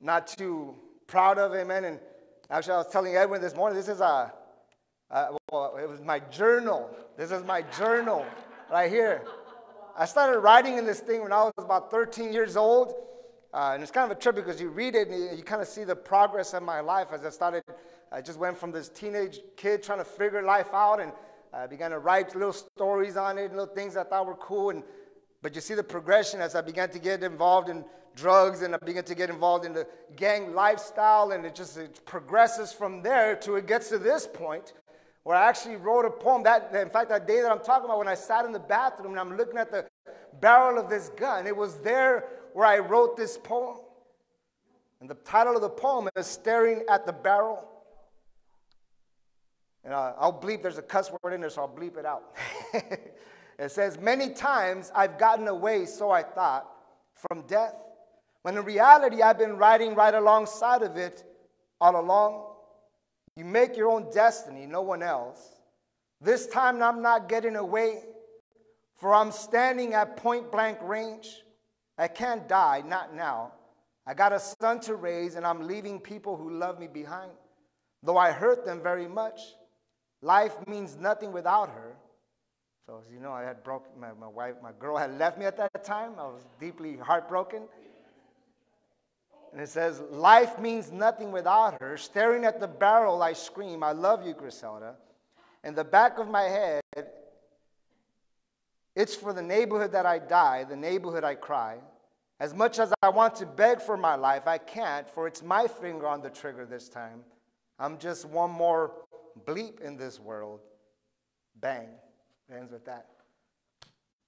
not too proud of, amen. And actually, I was telling Edwin this morning, this is a, well, it was my journal. This is my journal right here. I started writing in this thing when I was about 13 years old. Uh, and it's kind of a trip because you read it and you, you, kind of see the progress of my life as I started. I just went from this teenage kid trying to figure life out and I began to write little stories on it, little things I thought were cool. And, but you see the progression as I began to get involved in drugs and I began to get involved in the gang lifestyle. And it just it progresses from there to it gets to this point where I actually wrote a poem. That, in fact, that day that I'm talking about, when I sat in the bathroom and I'm looking at the barrel of this gun, it was there where I wrote this poem. And the title of the poem is Staring at the Barrel. And uh, I'll bleep, there's a cuss word in there, so I'll bleep it out. it says, Many times I've gotten away, so I thought, from death, when in reality I've been riding right alongside of it all along. You make your own destiny, no one else. This time I'm not getting away, for I'm standing at point blank range. I can't die, not now. I got a son to raise, and I'm leaving people who love me behind. Though I hurt them very much, life means nothing without her. So, as you know, I had broke my, my wife, my girl had left me at that time. I was deeply heartbroken. And it says, Life means nothing without her. Staring at the barrel, I scream, I love you, Griselda. In the back of my head, it's for the neighborhood that I die, the neighborhood I cry. As much as I want to beg for my life, I can't, for it's my finger on the trigger this time. I'm just one more bleep in this world. Bang. It ends with that.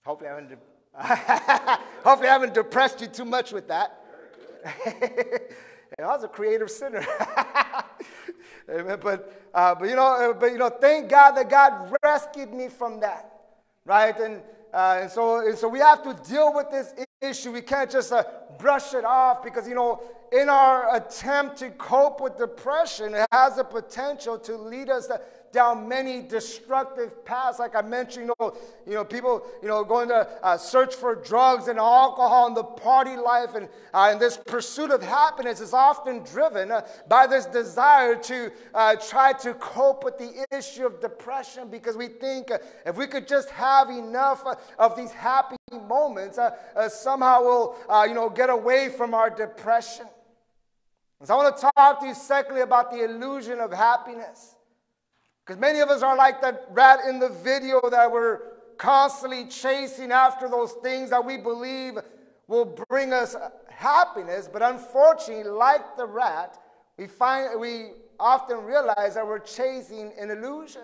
Hopefully I haven't, de- Hopefully I haven't depressed you too much with that. I was a creative sinner. Amen. But, uh, but, you know, uh, but, you know, thank God that God rescued me from that, right? And, uh, and, so, and so we have to deal with this issue. We can't just uh, brush it off because, you know, in our attempt to cope with depression, it has the potential to lead us to, down many destructive paths. Like I mentioned, you know, you know people, you know, going to uh, search for drugs and alcohol and the party life, and, uh, and this pursuit of happiness is often driven uh, by this desire to uh, try to cope with the issue of depression because we think uh, if we could just have enough uh, of these happy moments, somehow we'll, you know, get away from our depression. So I want to talk to you secondly about the illusion of happiness. Because many of us are like that rat in the video that we're constantly chasing after those things that we believe will bring us happiness. But unfortunately, like the rat, we find we often realize that we're chasing an illusion.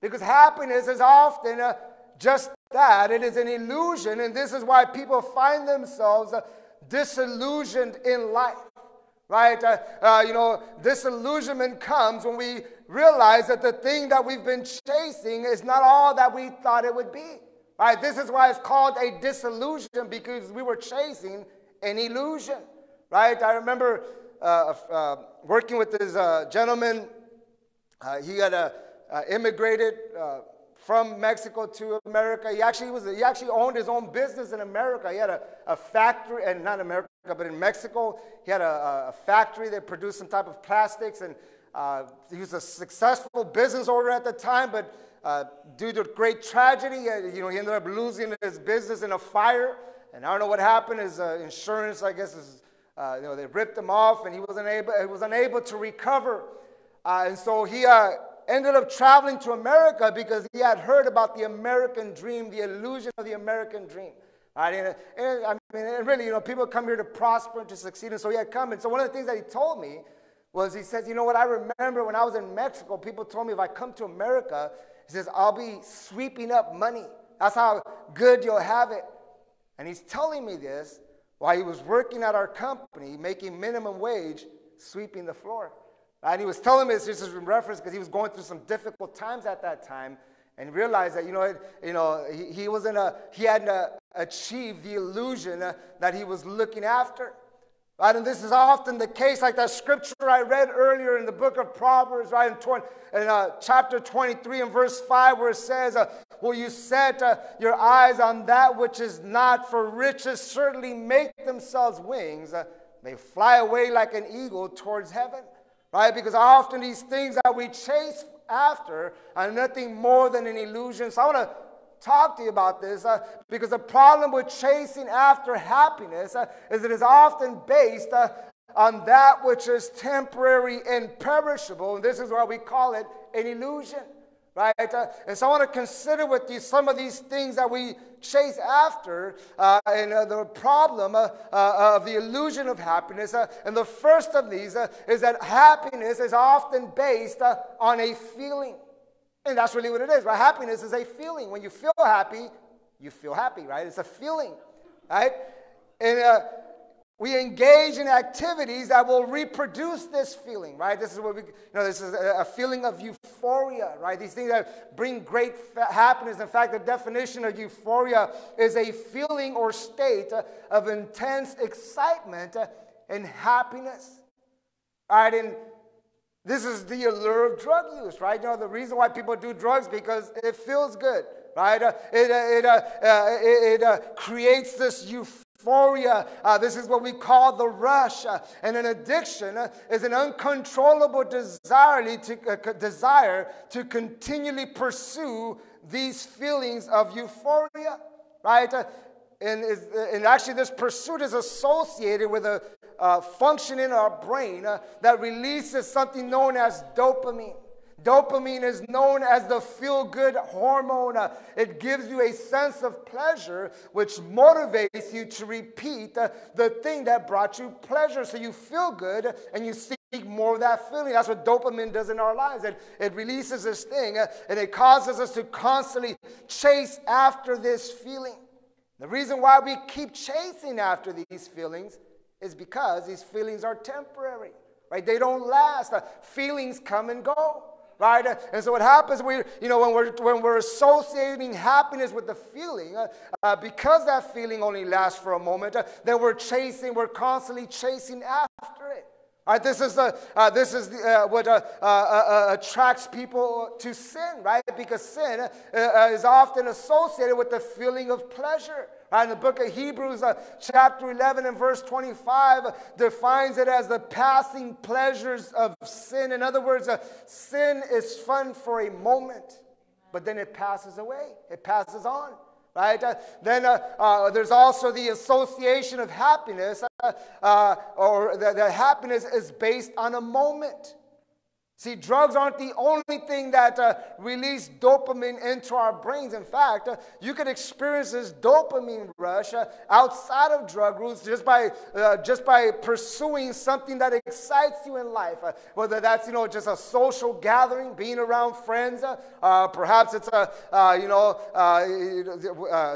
Because happiness is often uh, just that it is an illusion, and this is why people find themselves uh, disillusioned in life right? Uh, uh, you know, disillusionment comes when we realize that the thing that we've been chasing is not all that we thought it would be. Right? This is why it's called a disillusion because we were chasing an illusion. Right? I remember uh, uh working with this uh, gentleman. Uh, he had immigrated from Mexico to America. He actually was he actually owned his own business in America. He had a, a factory, and not America, but in Mexico, he had a, a factory that produced some type of plastics, and uh, he was a successful business owner at the time. But uh, due to great tragedy, uh, you know, he ended up losing his business in a fire. And I don't know what happened. His uh, insurance, I guess, is, uh, you know, they ripped him off, and he was unable, he was unable to recover. And so he ended up traveling to America because he had heard about the American dream, the illusion of the American dream. Right? And, and, I mean, and really, you know, people come here to prosper and to succeed. And so he had come. And so one of the things that he told me was he says, you know what, I remember when I was in Mexico, people told me if I come to America, he says, I'll be sweeping up money. That's how good you'll have it. And he's telling me this while he was working at our company, making minimum wage, sweeping the floor. And he was telling me this just in reference because he was going through some difficult times at that time and realized that, you know, it, you know he, he, wasn't a, he hadn't uh, achieved the illusion uh, that he was looking after. Right? And this is often the case, like that scripture I read earlier in the book of Proverbs, right, in, 20, in uh, chapter 23 and verse 5, where it says, uh, Will you set uh, your eyes on that which is not, for riches certainly make themselves wings, uh, they fly away like an eagle towards heaven right? Because often these things that we chase after are nothing more than an illusion. So I want to talk to you about this uh, because the problem with chasing after happiness uh, is it is often based uh, on that which is temporary and perishable. And this is why we call it an illusion right? Uh, and so I want to consider with you some of these things that we chase after uh, and uh, the problem uh, uh, of the illusion of happiness. Uh, and the first of these is that happiness is often based on a feeling. And that's really what it is, right? Happiness is a feeling. When you feel happy, you feel happy, right? It's a feeling, right? And we engage in activities that will reproduce this feeling, right? This is what we, you know, this is a feeling of euphoria, right? These things that bring great happiness. In fact, the definition of euphoria is a feeling or state of intense excitement and happiness, right? And this is the allure of drug use, right? You know, the reason why people do drugs because it feels good, right? Uh, it, uh, it, uh, uh it, uh, creates this euphoria euphoria. Uh, this is what we call the rush. Uh, and an addiction uh, is an uncontrollable desire to, uh, desire to continually pursue these feelings of euphoria, right? Uh, and, is, uh, and actually, this pursuit is associated with a function in our brain that releases something known as dopamine. Dopamine is known as the feel good hormone. Uh, it gives you a sense of pleasure, which motivates you to repeat uh, the thing that brought you pleasure. So you feel good and you seek more of that feeling. That's what dopamine does in our lives. It, it releases this thing uh, and it causes us to constantly chase after this feeling. The reason why we keep chasing after these feelings is because these feelings are temporary, right? They don't last. feelings come and go right? And so what happens, we, you know, when we're, when we're associating happiness with the feeling, uh, uh, because that feeling only lasts for a moment, uh, then we're chasing, we're constantly chasing after it. Right, this is, the, uh, this is the, uh, what uh, uh, uh attracts people to sin, right? Because sin is often associated with the feeling of pleasure. Right? In the book of Hebrews, chapter 11 and verse 25, defines it as the passing pleasures of sin. In other words, sin is fun for a moment, but then it passes away, it passes on right? Uh, then uh, uh, there's also the association of happiness, uh, uh, or the happiness is based on a moment. See, drugs aren't the only thing that uh, release dopamine into our brains. In fact, uh, you can experience this dopamine rush uh, outside of drug rules just by, uh, just by pursuing something that excites you in life. Uh, whether that's, you know, just a social gathering, being around friends, uh, perhaps it's a, you know,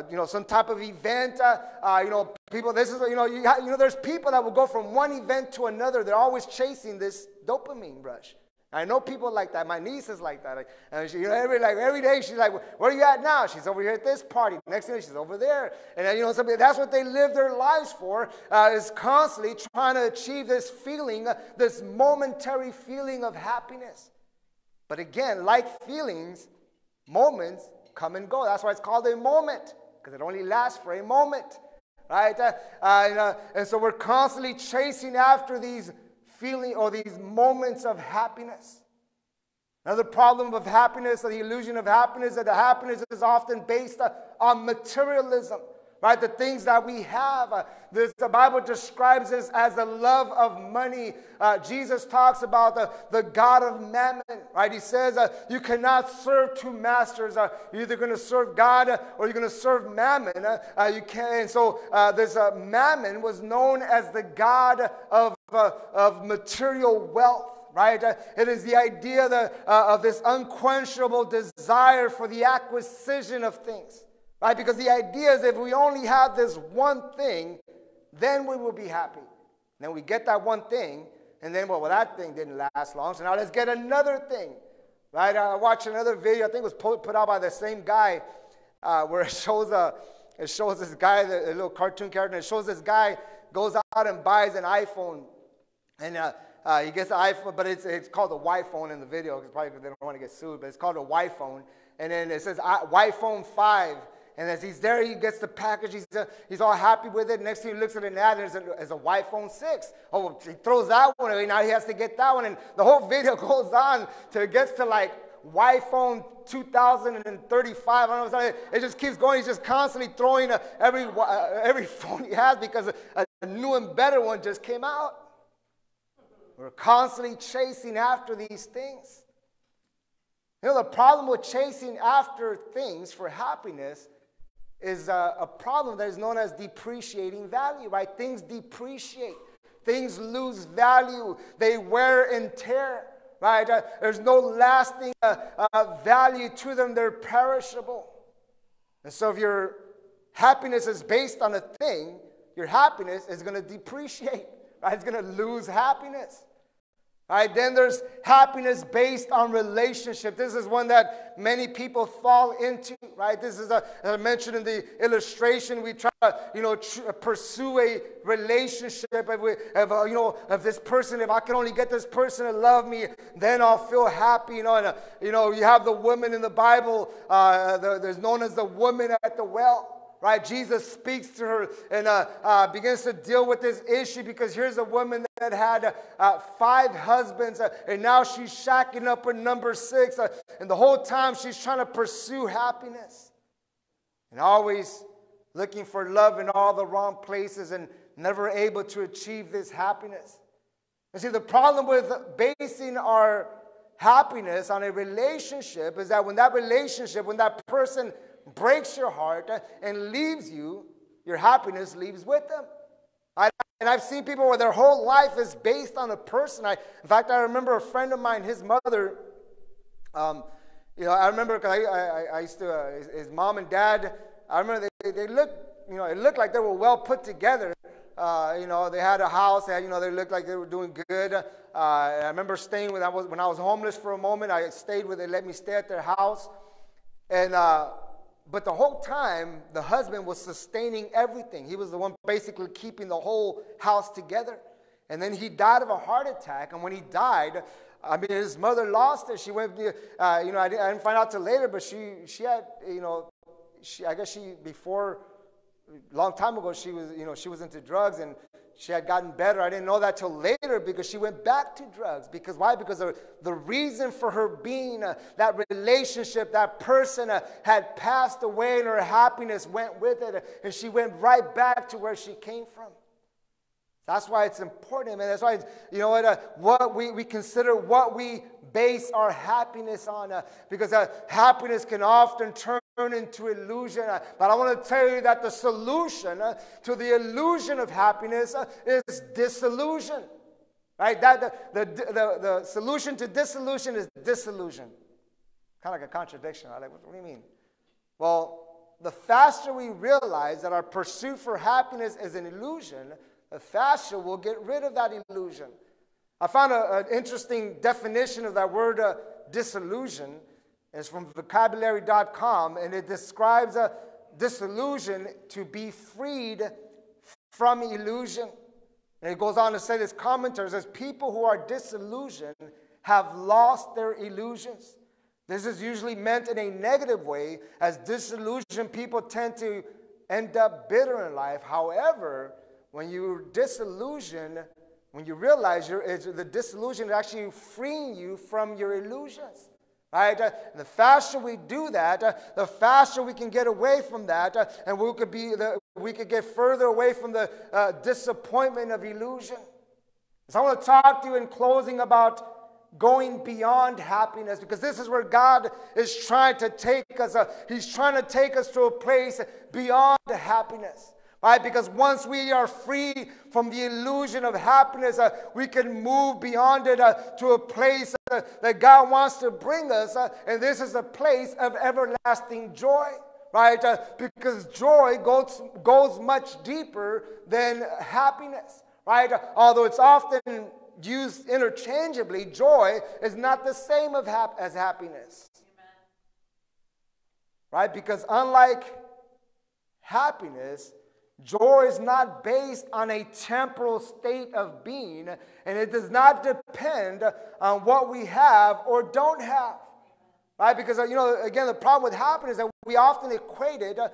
you know, some type of event, you know, people, this is, you know, you, you know, there's people that will go from one event to another. They're always chasing this dopamine rush. I know people like that. My niece is like that. And she, you know, every like every day she's like, "Where are you at now?" She's over here at this party. Next thing she's over there, and you know, somebody, that's what they live their lives for. Uh, is constantly trying to achieve this feeling, this momentary feeling of happiness. But again, like feelings, moments come and go. That's why it's called a moment because it only lasts for a moment, right? Uh, uh, and, uh, and so we're constantly chasing after these feeling or these moments of happiness. Another problem of happiness or the illusion of happiness that the happiness is often based on materialism right? The things that we have. Uh, this, the Bible describes this as the love of money. Uh, Jesus talks about the, the God of mammon, right? He says uh, you cannot serve two masters. Uh, you're either going to serve God or you're going to serve mammon. Uh, uh, you can't. And so this mammon was known as the God of, of material wealth right? Uh, it is the idea that, uh, of this unquenchable desire for the acquisition of things. Right? Because the idea is if we only have this one thing, then we will be happy. Then we get that one thing, and then, well, well, that thing didn't last long, so now let's get another thing. Right? I watched another video, I think it was put out by the same guy, uh, where it shows, a, it shows this guy, a little cartoon character, and it shows this guy goes out and buys an iPhone. And uh, uh, he gets the iPhone, but it's, it's called a Y phone in the video, because probably they don't want to get sued, but it's called a Y phone. And then it says Y phone 5 and as he's there, he gets the package. He's, uh, he's all happy with it. Next thing he looks at an ad, there's a, there's a iPhone 6. Oh, he throws that one away. Now he has to get that one. And the whole video goes on till it gets to like iPhone 2035. I don't know. It just keeps going. He's just constantly throwing a, every, uh, every phone he has because a new and better one just came out. We're constantly chasing after these things. You know, the problem with chasing after things for happiness is a, a problem that is known as depreciating value, right? Things depreciate, things lose value, they wear and tear, right? Uh, there's no lasting uh, uh, value to them, they're perishable. And so if your happiness is based on a thing, your happiness is going to depreciate, right? It's going to lose happiness. Right, then there's happiness based on relationship. This is one that many people fall into, right? This is a, as I mentioned in the illustration, we try to, you know, pursue a relationship. If, we, if uh, you know, if this person, if I can only get this person to love me, then I'll feel happy, you know. And, uh, you know, you have the woman in the Bible, uh, the, there's known as the woman at the well right? Jesus speaks to her and uh, uh, begins to deal with this issue because here's a woman that had uh, five husbands uh, and now she's shacking up with number six. Uh, and the whole time she's trying to pursue happiness and always looking for love in all the wrong places and never able to achieve this happiness. And see, the problem with basing our happiness on a relationship is that when that relationship, when that person breaks your heart and leaves you, your happiness leaves with them. I, and I've seen people where their whole life is based on a person. I, in fact, I remember a friend of mine, his mother, um, you know, I remember because I, I, I, used to, uh, his, his, mom and dad, I remember they, they looked, you know, it looked like they were well put together. Uh, you know, they had a house. They had, you know, they looked like they were doing good. Uh, I remember staying when I was when I was homeless for a moment. I stayed with. They let me stay at their house, and uh, but the whole time, the husband was sustaining everything. He was the one basically keeping the whole house together. And then he died of a heart attack. And when he died, I mean, his mother lost it. She went, uh, you know, I didn't, find out till later, but she, she had, you know, she, I guess she, before, long time ago, she was, you know, she was into drugs and she had gotten better. I didn't know that till later because she went back to drugs. Because why? Because the, the reason for her being, uh, that relationship, that person uh, had passed away and her happiness went with it. And she went right back to where she came from. That's why it's important, man. That's why, you know what, uh, what we, we consider what we base our happiness on. Uh, because uh, happiness can often turn into illusion. But I want to tell you that the solution uh, to the illusion of happiness uh, is disillusion. Right? That, the, the, the, the solution to disillusion is disillusion. Kind of like a contradiction. Right? Like, what, what do you mean? Well, the faster we realize that our pursuit for happiness is an illusion, the faster we'll get rid of that illusion. I found an interesting definition of that word uh, disillusion. It's from vocabulary.com, and it describes a disillusion to be freed from illusion. And it goes on to say this commentary says people who are disillusioned have lost their illusions. This is usually meant in a negative way, as disillusioned people tend to end up bitter in life. However, when you're disillusioned, when you realize you're, the disillusion is actually freeing you from your illusions. Uh, the faster we do that, uh, the faster we can get away from that, uh, and we could be the, we could get further away from the uh, disappointment of illusion. So I want to talk to you in closing about going beyond happiness because this is where God is trying to take us. He's trying to take us to a place beyond happiness. Right? Because once we are free from the illusion of happiness, uh, we can move beyond it uh, to a place uh, that God wants to bring us. Uh, and this is a place of everlasting joy. Right? Uh, because joy goes, goes much deeper than happiness. Right? Although it's often used interchangeably, joy is not the same of hap- as happiness. Amen. Right? Because unlike happiness, Joy is not based on a temporal state of being, and it does not depend on what we have or don't have. Right? Because, uh, you know, again, the problem with happiness is that we often equate it uh,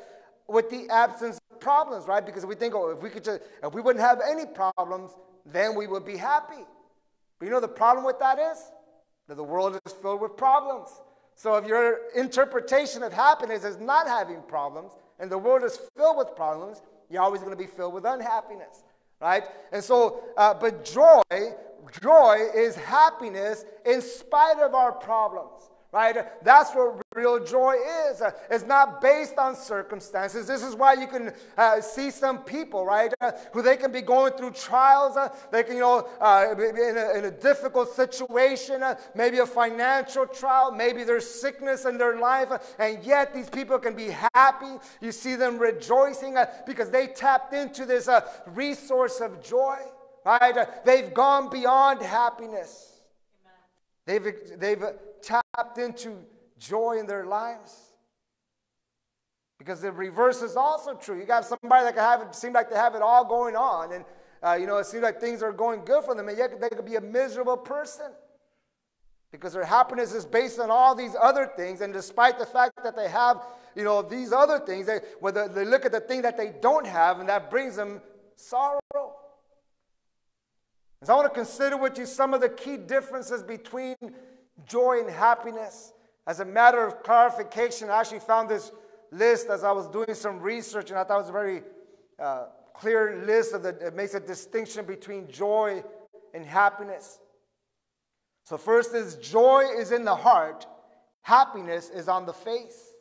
with the absence of problems, right? Because we think, oh, if we could just, if we wouldn't have any problems, then we would be happy. But you know the problem with that is? That the world is filled with problems. So if your interpretation of happiness is not having problems, and the world is filled with problems, you're always going to be filled with unhappiness, right? And so, uh, but joy, joy is happiness in spite of our problems right? That's what real joy is. Uh, it's not based on circumstances. This is why you can uh, see some people, right, uh, who they can be going through trials. Uh, they can, you know, uh, in a, in, a, difficult situation, uh, maybe a financial trial, maybe there's sickness in their life, and yet these people can be happy. You see them rejoicing because they tapped into this resource of joy, right? they've gone beyond happiness. They've, they've tapped into joy in their lives. Because the reverse is also true. You got somebody that can have it seem like they have it all going on, and uh, you know it seems like things are going good for them, and yet they could be a miserable person because their happiness is based on all these other things. And despite the fact that they have, you know, these other things, they, whether they look at the thing that they don't have, and that brings them sorrow. And so I want to consider with you some of the key differences between joy and happiness. As a matter of clarification, I actually found this list as I was doing some research, and I thought it was a very uh, clear list of the, it makes a distinction between joy and happiness. So, first is joy is in the heart, happiness is on the face.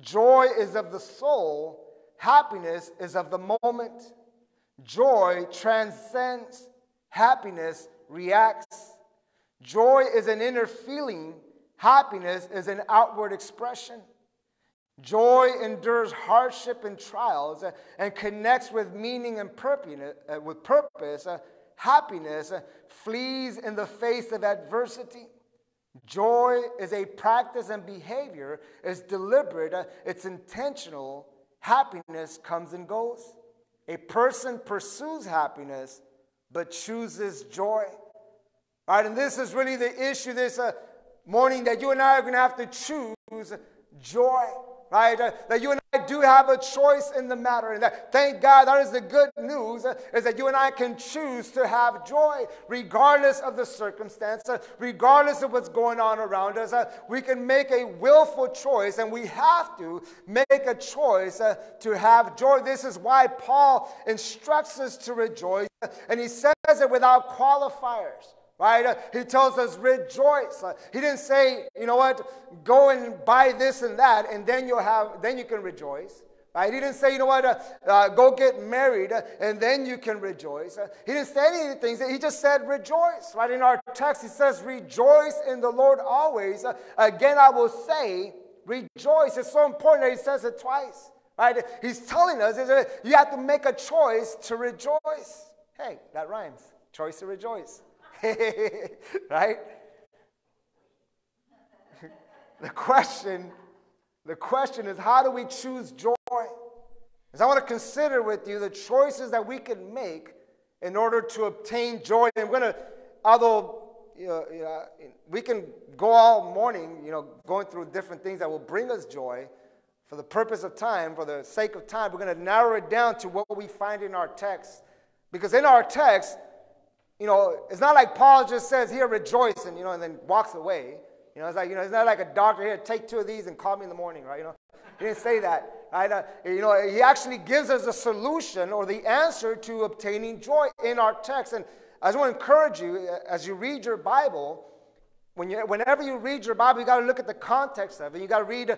Joy is of the soul, happiness is of the moment. Joy transcends happiness reacts. Joy is an inner feeling, happiness is an outward expression. Joy endures hardship and trials and connects with meaning and purpose. Uh. Uh, happiness uh, flees in the face of adversity. Joy is a practice and behavior, it's deliberate, it's intentional. Happiness comes and goes. A person pursues happiness but chooses joy. Right? And this is really the issue this uh, morning that you and I are going to have to choose joy right? Uh, that you and I do have a choice in the matter. And that, thank God, that is the good news, uh, is that you and I can choose to have joy regardless of the circumstance, uh, regardless of what's going on around us. Uh, we can make a willful choice, and we have to make a choice uh, to have joy. This is why Paul instructs us to rejoice, uh, and he says it without qualifiers right? Uh, he tells us rejoice. Uh, he didn't say, you know what, go and buy this and that, and then you'll have, then you can rejoice. Right? He didn't say, you know what, uh, uh, go get married uh, and then you can rejoice. He didn't say any things. He just said rejoice. Right? In our text, he says, rejoice in the Lord always. again, I will say, rejoice. It's so important that he says it twice. Right? He's telling us you have to make a choice to rejoice. Hey, that rhymes. Choice to rejoice. right? the question, the question is how do we choose joy? Because I want to consider with you the choices that we can make in order to obtain joy. And we're going to, although you know, you know, we can go all morning, you know, going through different things that will bring us joy. For the purpose of time, for the sake of time, we're going to narrow it down to what we find in our text. Because in our text, you know, it's not like Paul just says, here, rejoice, and, you know, and then walks away. You know, it's like, you know, it's not like a doctor here, take two of these and call me in the morning, right? You know, he didn't say that. Right? Uh, you know, he actually gives us a solution or the answer to obtaining joy in our text. And I just want to encourage you, as you read your Bible, when you, whenever you read your Bible, you got to look at the context of it. You got to read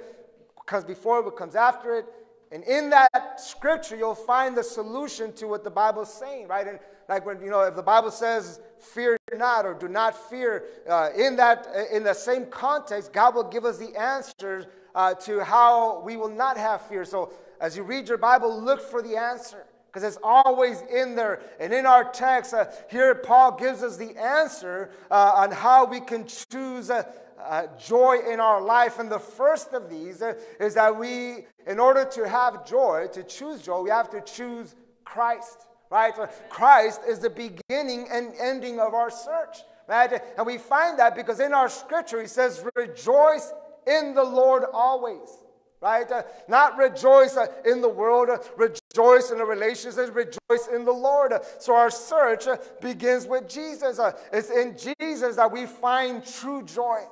comes before it, what comes after it. And in that scripture, you'll find the solution to what the Bible is saying, right? And like when, you know, if the Bible says, fear not or do not fear, uh, in that, in the same context, God will give us the answers uh, to how we will not have fear. So as you read your Bible, look for the answer because it's always in there. And in our text, uh, here Paul gives us the answer uh, on how we can choose. Uh, uh, joy in our life. And the first of these uh, is that we, in order to have joy, to choose joy, we have to choose Christ right? Christ is the beginning and ending of our search, right? And we find that because in our scripture, he says, rejoice in the Lord always, right? Uh, not rejoice uh, in the world, uh, rejoice in the relationships, rejoice in the Lord. so our search uh, begins with Jesus. Uh, it's in Jesus that we find true joy.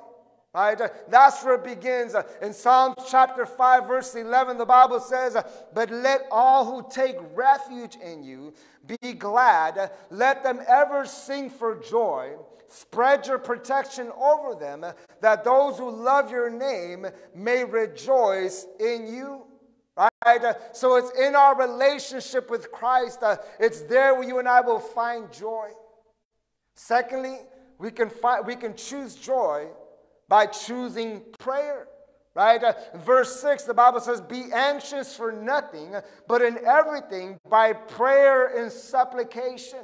Right? That's where it begins. In Psalms chapter 5, verse 11, the Bible says, But let all who take refuge in you be glad. Let them ever sing for joy. Spread your protection over them, that those who love your name may rejoice in you. Right? So it's in our relationship with Christ, it's there where you and I will find joy. Secondly, we can, find, we can choose joy by choosing prayer. Right? Uh, verse 6, the Bible says, Be anxious for nothing, but in everything by prayer and supplication.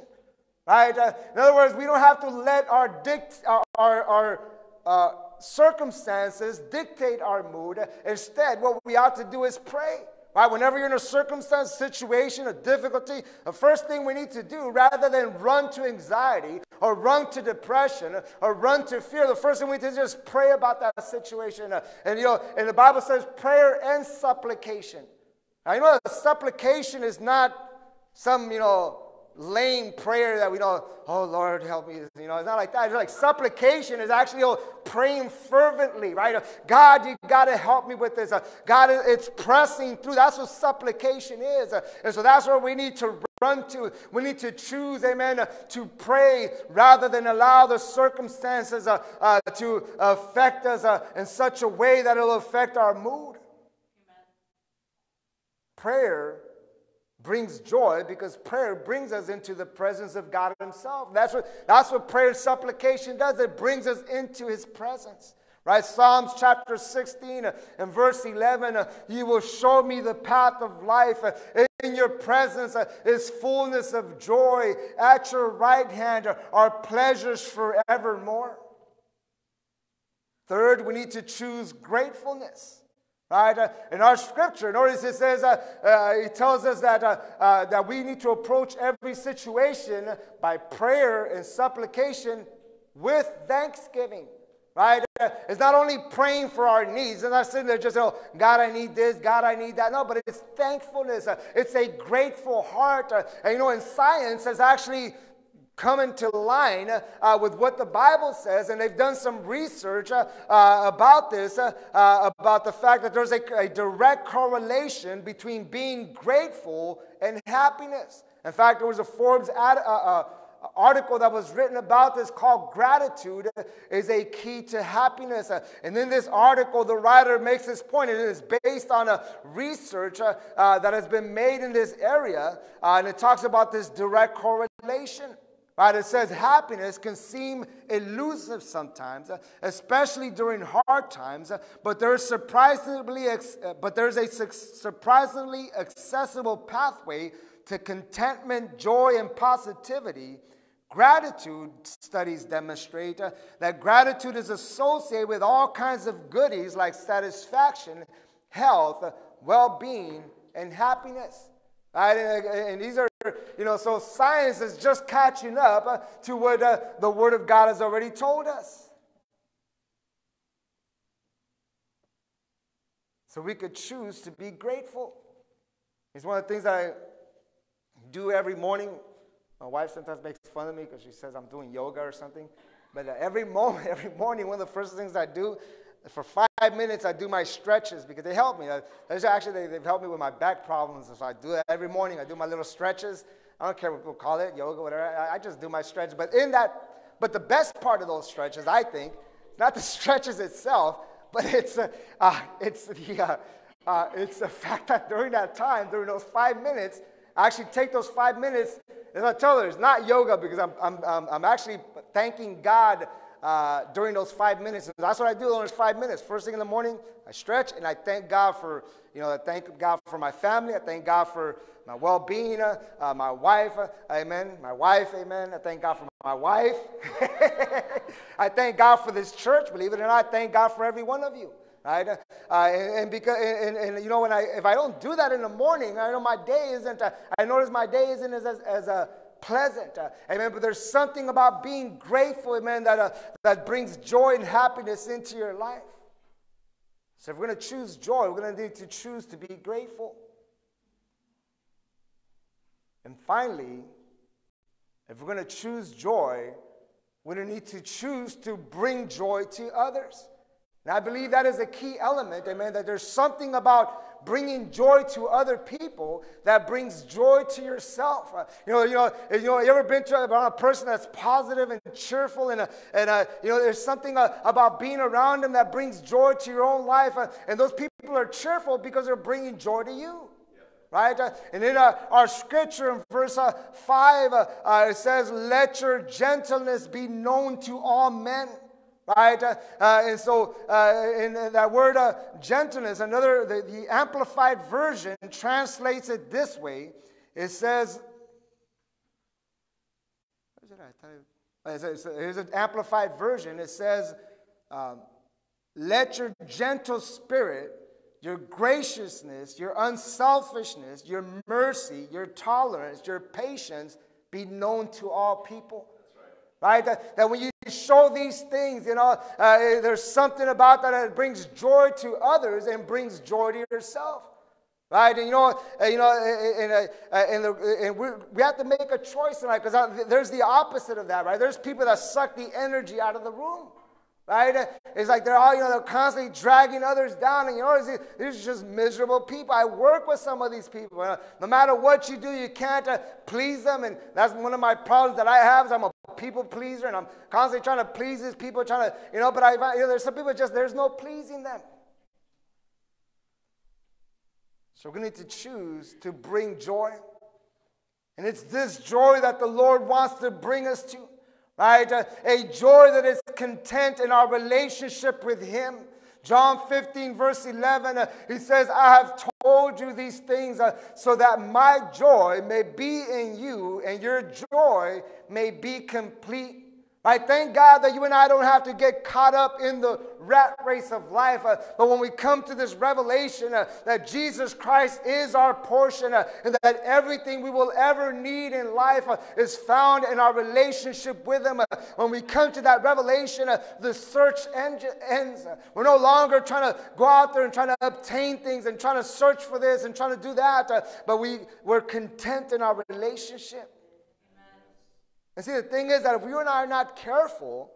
Right? Uh, in other words, we don't have to let our, dict- our, our, our uh, circumstances dictate our mood. Instead, what we ought to do is pray. Right? Whenever you're in a circumstance, situation, a difficulty, the first thing we need to do, rather than run to anxiety or run to depression or run to fear, the first thing we do is just pray about that situation. And you know, and the Bible says prayer and supplication. Now, you know, supplication is not some, you know, lame prayer that we know, oh Lord, help me. You know, it's not like that. It's like supplication is actually oh, praying fervently, right? God, you got to help me with this. God, it's pressing through. That's what supplication is. And so that's where we need to run to. We need to choose, amen, uh, to pray rather than allow the circumstances uh, uh, to affect us uh, in such a way that it'll affect our mood. Prayer brings joy because prayer brings us into the presence of God Himself. That's what, that's what prayer supplication does. It brings us into His presence. Right? Psalms chapter 16 uh, and verse 11 uh, You will show me the path of life. In your presence is fullness of joy. At your right hand are pleasures forevermore. Third, we need to choose gratefulness. Right? In our scripture, notice it says, uh, uh, it tells us that, uh, uh, that we need to approach every situation by prayer and supplication with thanksgiving. Right? It's not only praying for our needs. It's not sitting there just, oh, God, I need this, God, I need that. No, but it's thankfulness. it's a grateful heart. and you know, in science, has actually come into line uh, with what the Bible says, and they've done some research uh, uh, about this, uh, uh, about the fact that there's a, a, direct correlation between being grateful and happiness. In fact, there was a Forbes ad, uh, article that was written about this called Gratitude is a Key to Happiness. and in this article, the writer makes this point, and it is based on a research that has been made in this area, and it talks about this direct correlation. Right? It says happiness can seem elusive sometimes, uh, especially during hard times, uh, but there's surprisingly, uh, but there's a surprisingly accessible pathway to contentment, joy, and positivity. Gratitude studies demonstrate uh, that gratitude is associated with all kinds of goodies like satisfaction, health, well being, and happiness. Right? And, and, these are, you know, so science is just catching up uh, to what uh, the Word of God has already told us. So we could choose to be grateful. It's one of the things I do every morning. My wife sometimes makes fun of me because she says I'm doing yoga or something. But uh, every moment, every morning, one of the first things I do for five minutes, I do my stretches because they help me. There's actually, they, have helped me with my back problems. So I do it every morning. I do my little stretches. I don't care what people call it, yoga, whatever. I, I just do my stretches. But in that, but the best part of those stretches, I think, not the stretches itself, but it's, uh, uh, it's, the, uh, uh, it's the fact that during that time, during those five minutes, I actually take those five minutes, and I tell her it's not yoga because I'm, I'm, I'm, actually thanking God uh, during those five minutes. And that's what I do in those five minutes. First thing in the morning, I stretch and I thank God for, you know, I thank God for my family. I thank God for my well being, uh, uh, my wife, uh, amen. My wife, amen. I thank God for my wife. I thank God for this church. Believe it or not, I thank God for every one of you right? Uh, and, because and, and, you know when I if I don't do that in the morning, I know my day isn't. Uh, I notice my day isn't as as, as a pleasant. Uh, amen. But there's something about being grateful, amen, that, uh, that brings joy and happiness into your life. So if we're going to choose joy, we're going to need to choose to be grateful. And finally, if we're going to choose joy, we're going to need to choose to bring joy to others. And I believe that is a key element, amen, that there's something about bringing joy to other people that brings joy to yourself. Uh, you know, you know, you know, you ever been to around a person that's positive and cheerful, and a, and uh, you know, there's something uh, about being around them that brings joy to your own life, uh, and those people are cheerful because they're bringing joy to you. Right? Uh, and in our scripture in verse 5, it says, Let your gentleness be known to all men right? Uh, uh, and so, uh, in that word uh, gentleness, another, the, the, Amplified Version translates it this way. It says, here's an Amplified Version. It says, um, let your gentle spirit, your graciousness, your unselfishness, your mercy, your tolerance, your patience be known to all people right? That, that when you show these things, you know, uh, there's something about that that brings joy to others and brings joy to yourself. Right, and you know, uh, you know, and, uh, and, the, and we, have to make a choice tonight because uh, there's the opposite of that, right? There's people that suck the energy out of the room right? It's like they're all, you know, they're constantly dragging others down. And you know, these are just miserable people. I work with some of these people. no matter what you do, you can't uh, please them. And that's one of my problems that I have is I'm a people pleaser and I'm constantly trying to please these people, trying to, you know, but I, you know, there's some people just, there's no pleasing them. So to need to choose to bring joy. And it's this joy that the Lord wants to bring us to right? A, a joy that is content in our relationship with Him. John 15, verse 11, uh, he says, I have told you these things uh, so that my joy may be in you and your joy may be complete. Right? Thank God that you and I don't have to get caught up in the rat race of life. Uh, but when we come to this revelation uh, that Jesus Christ is our portion uh, and that everything we will ever need in life uh, is found in our relationship with Him, uh, when we come to that revelation, uh, the search ends. We're no longer trying to go out there and trying to obtain things and trying to search for this and trying to do that, but we, we're content in our relationship. And see, the thing is that if you and I are not careful,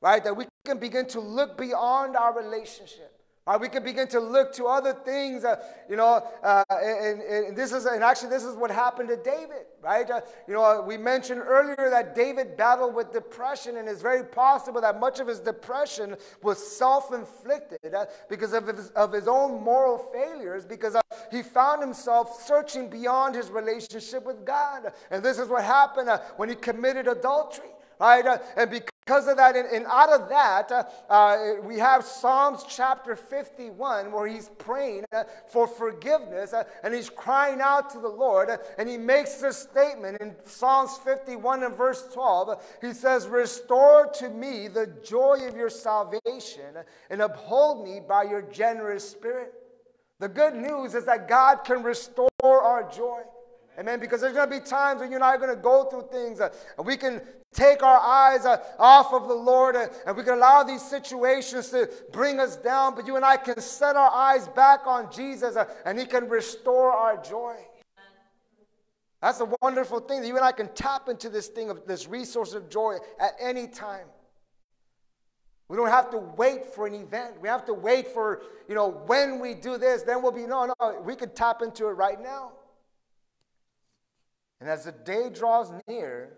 right, that we can begin to look beyond our relationship. Right, we can begin to look to other things, uh, you know, uh, and, and, this is, and actually this is what happened to David, right? Uh, you know, we mentioned earlier that David battled with depression, and it's very possible that much of his depression was self-inflicted uh, because of his, of his own moral failures, because uh, he found himself searching beyond his relationship with God. And this is what happened uh, when he committed adultery right? Uh, and because of that, and, and out of that, uh, uh, we have Psalms chapter 51 where he's praying uh, for forgiveness uh, and he's crying out to the Lord. Uh, and he makes this statement in Psalms 51 and verse 12. he says, Restore to me the joy of your salvation and uphold me by your generous spirit. The good news is that God can restore our joy. Amen. Because there's going to be times when you and I are going to go through things uh, and we can take our eyes uh, off of the Lord uh, and we can allow these situations to bring us down. But you and I can set our eyes back on Jesus uh, and He can restore our joy. That's a wonderful thing that you and I can tap into this thing of this resource of joy at any time. We don't have to wait for an event. We have to wait for, you know, when we do this, then we'll be, no, no, we can tap into it right now. And as the day draws near,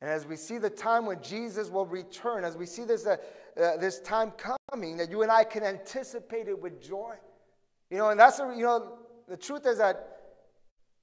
and as we see the time when Jesus will return, as we see this, uh, uh, this time coming, that you and I can anticipate it with joy. You know, and that's, a, you know, the truth is that,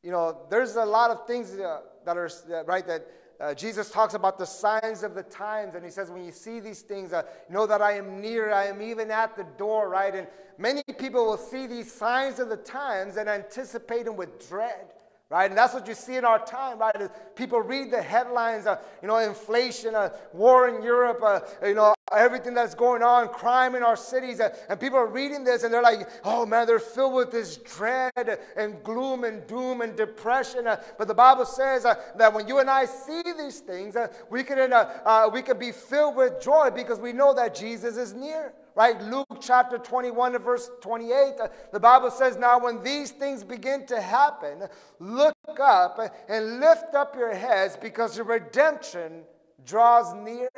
you know, there's a lot of things uh, that are, right, that uh, Jesus talks about the signs of the times, and he says, when you see these things, uh, know that I am near, I am even at the door, right? And many people will see these signs of the times and anticipate them with dread right? And that's what you see in our time, right? People read the headlines, uh, you know, inflation, uh, war in Europe, uh, you know, everything that's going on, crime in our cities, uh, and people are reading this and they're like, oh man, they're filled with this dread and gloom and doom and depression. Uh, but the Bible says uh, that when you and I see these things, we can we can be filled with joy because we know that Jesus is near right? Luke chapter 21 verse 28, uh, the Bible says, Now when these things begin to happen, look up and lift up your heads because your redemption draws near.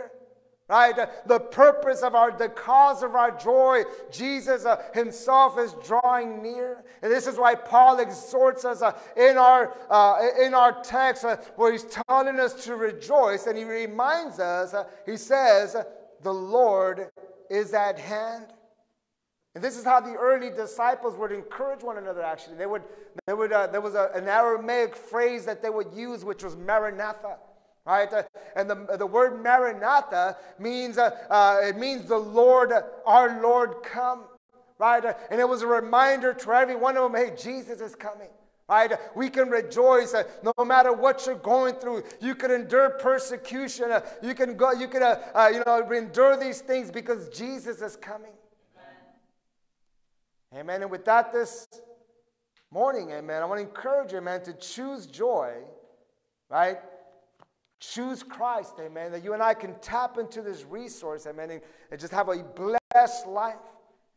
Right? The purpose of our, the cause of our joy, Jesus uh, himself is drawing near. And this is why Paul exhorts us uh, in, our, uh, in our text uh, where he's telling us to rejoice. And he reminds us, uh, he says, the Lord is at hand. And this is how the early disciples would encourage one another, actually. They would, they would, uh, there was a, an Aramaic phrase that they would use, which was Maranatha. Right? Uh, and the, the word Maranatha means, uh, uh it means the Lord, our Lord come. Right? Uh, and it was a reminder to every one of them, hey, Jesus is coming. Right? We can rejoice uh, no matter what you're going through. You can endure persecution. Uh, you can go. You can, uh, uh you know, endure these things because Jesus is coming. Amen. amen. And with that, this morning, Amen. I want to encourage you, man, to choose joy. Right? Choose Christ, Amen. That you and I can tap into this resource, Amen, and, and just have a blessed life.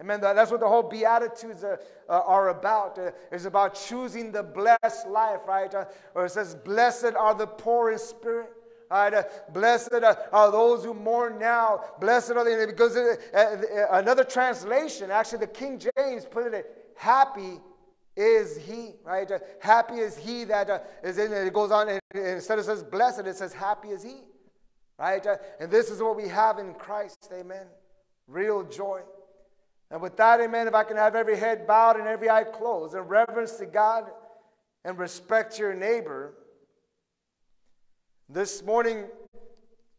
Amen. That's what the whole Beatitudes are, uh, are about. Uh, it's about choosing the blessed life, right? Uh, or it says, Blessed are the poor in spirit. Right? Uh, blessed are those who mourn now. Blessed are they, because uh, uh, another translation, actually, the King James put it, happy is he, right? happy is he that is in it. It goes on, and instead of says blessed, it says happy is he, right? and this is what we have in Christ, amen. Real joy. And with that, amen, if I can have every head bowed and every eye closed in reverence to God and respect your neighbor. This morning,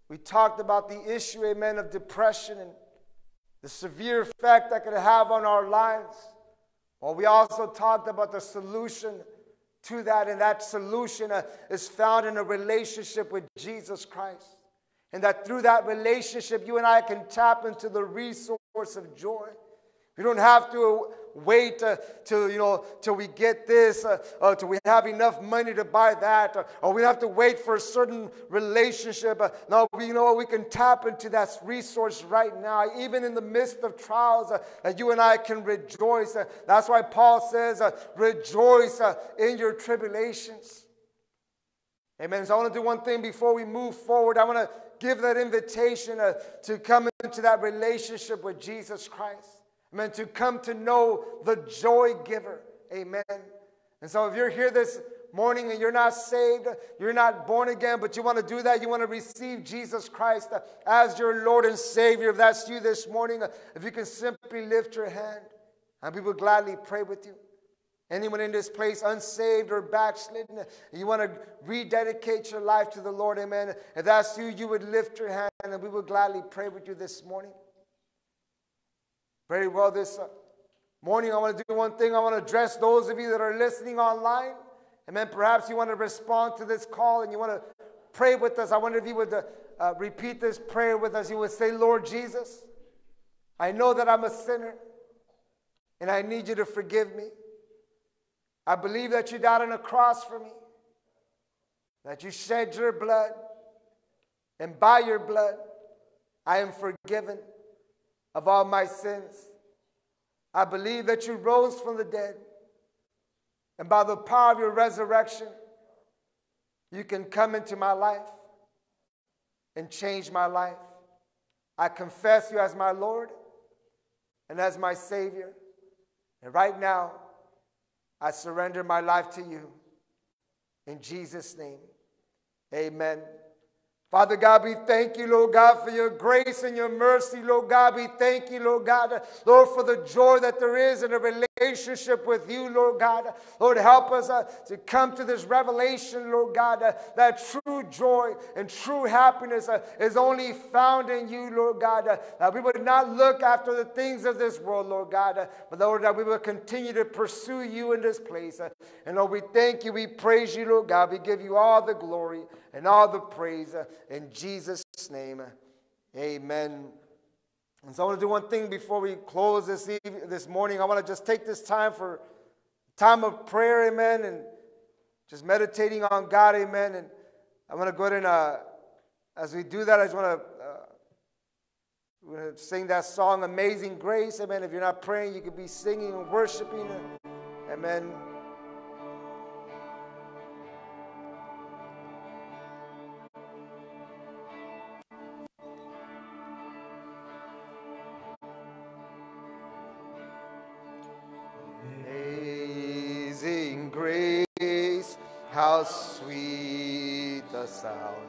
we talked about the issue, amen, of depression and the severe effect that could have on our lives. Well, we also talked about the solution to that, and that solution uh, is found in a relationship with Jesus Christ. And that through that relationship, you and I can tap into the resource of joy. We don't have to wait uh, till you know till we get this uh, uh, till we have enough money to buy that or, or we have to wait for a certain relationship. Uh, no we, you know we can tap into that resource right now even in the midst of trials uh, that you and i can rejoice. Uh, that's why paul says rejoice in your tribulations. Amen. So i want to do one thing before we move forward. I want to give that invitation to come into that relationship with jesus christ Amen. To come to know the joy giver. Amen. And so if you're here this morning and you're not saved, you're not born again, but you want to do that, you want to receive Jesus Christ as your Lord and Savior. If that's you this morning, if you can simply lift your hand, and we will gladly pray with you. Anyone in this place unsaved or backslidden, you want to rededicate your life to the Lord, amen. If that's you, you would lift your hand and we will gladly pray with you this morning. Very well, this uh, morning I want to do one thing. I want to address those of you that are listening online. And then perhaps you want to respond to this call and you want to pray with us. I wonder if you would uh, uh, repeat this prayer with us. You would say, Lord Jesus, I know that I'm a sinner and I need you to forgive me. I believe that you died on a cross for me, that you shed your blood, and by your blood, I am forgiven of all my sins. I believe that you rose from the dead. And by the power of your resurrection, you can come into my life and change my life. I confess you as my Lord and as my Savior. And right now, I surrender my life to you. In Jesus' name, amen. Father God, we thank you, Lord God, for your grace and your mercy, Lord God. We thank you, Lord God, Lord, for the joy that there is in a relationship with you, Lord God. Lord, help us uh, to come to this revelation, Lord God, uh, that true joy and true happiness uh, is only found in you, Lord God. Uh, that we would not look after the things of this world, Lord God, uh, but Lord, that we will continue to pursue you in this place. Uh, and Lord, we thank you, we praise you, Lord God. We give you all the glory and all the praise uh, in Jesus' name. Amen. And so I want to do one thing before we close this evening, this morning. I want to just take this time for time of prayer, amen, and just meditating on God, amen. And I want to go ahead and uh, as we do that, I just want to uh, we're going to sing that song, Amazing Grace, amen. If you're not praying, you could be singing and worshiping, amen. Sound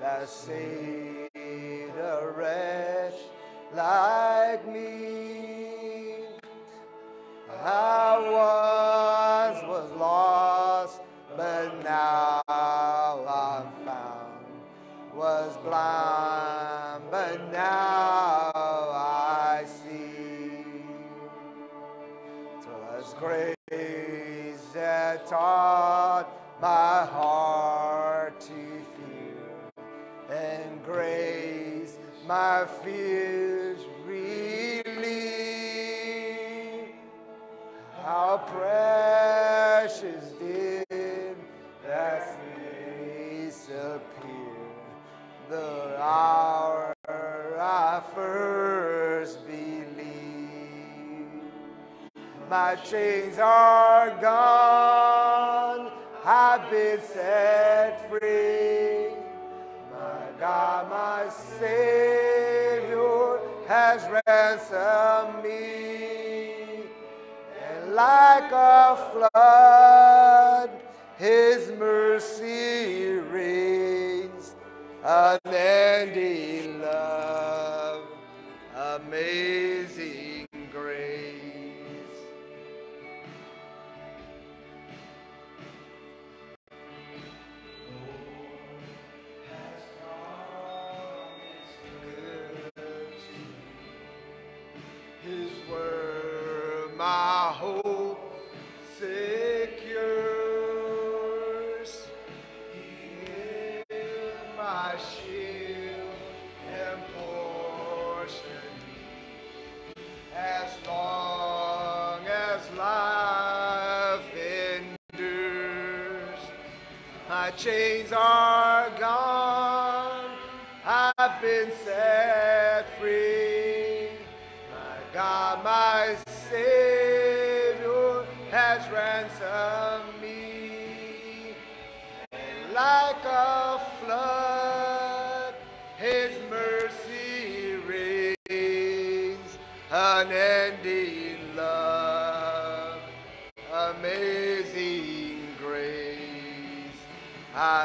that saved a wretch like me. My chains are gone I've been set free. My God, my Savior has ransomed me. And like a flood, his mercy reigns, unending love,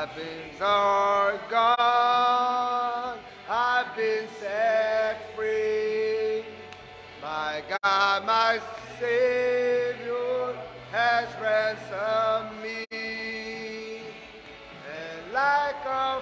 been are gone, I've been set free. My God, my Savior has ransomed me. And like a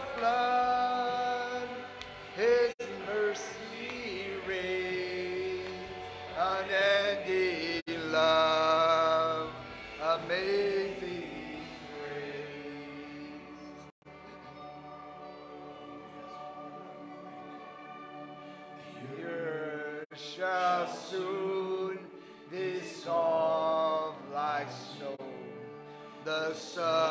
uh,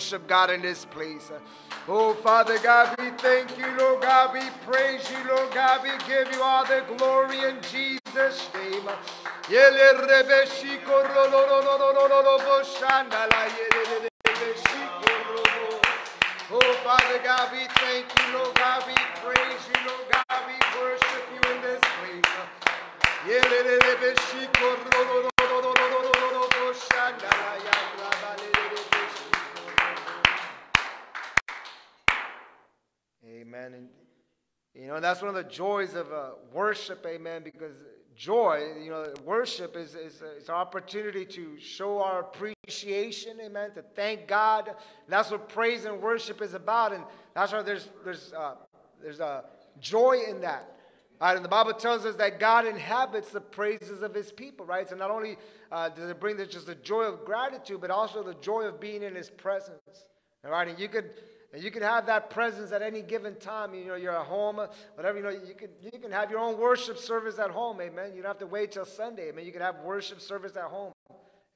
worship God in this place. Oh, Father God, we thank you, Lord God. We praise you, Lord God. We give you all the glory in Jesus' name. That's one of the joys of uh, worship, amen. Because joy, you know, worship is is is an opportunity to show our appreciation, amen. To thank God. That's what praise and worship is about, and that's why there's there's uh, there's a joy in that. Right, and the Bible tells us that God inhabits the praises of His people, right? So not only uh, does it bring just the joy of gratitude, but also the joy of being in His presence. All right, and you could and you can have that presence at any given time. You know, you're at home, whatever. You know, you can you can have your own worship service at home. Amen. You don't have to wait till Sunday. Amen. You can have worship service at home.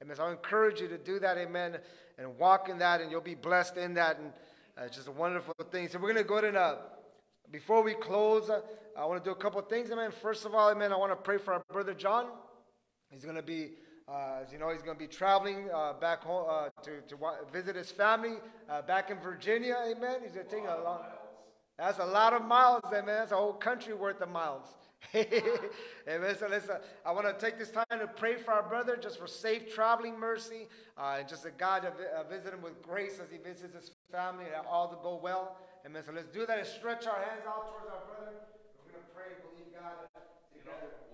Amen. So I encourage you to do that. Amen. And walk in that, and you'll be blessed in that. And uh, just a wonderful thing. So we're gonna go to uh, before we close. Uh, I want to do a couple things. Amen. First of all, Amen. I want to pray for our brother John. He's gonna be. Uh, as you know, he's going to be traveling uh, back home uh, to, to visit his family uh, back in Virginia. Amen. He's going to take a long. That's a lot of miles, amen. That's a whole country worth of miles. amen. So uh, I want to take this time to pray for our brother, just for safe traveling mercy, uh, and just that God uh, visit him with grace as he visits his family, and all to go well. Amen. So let's do that and stretch our hands out towards our brother. We're going to pray and believe God together.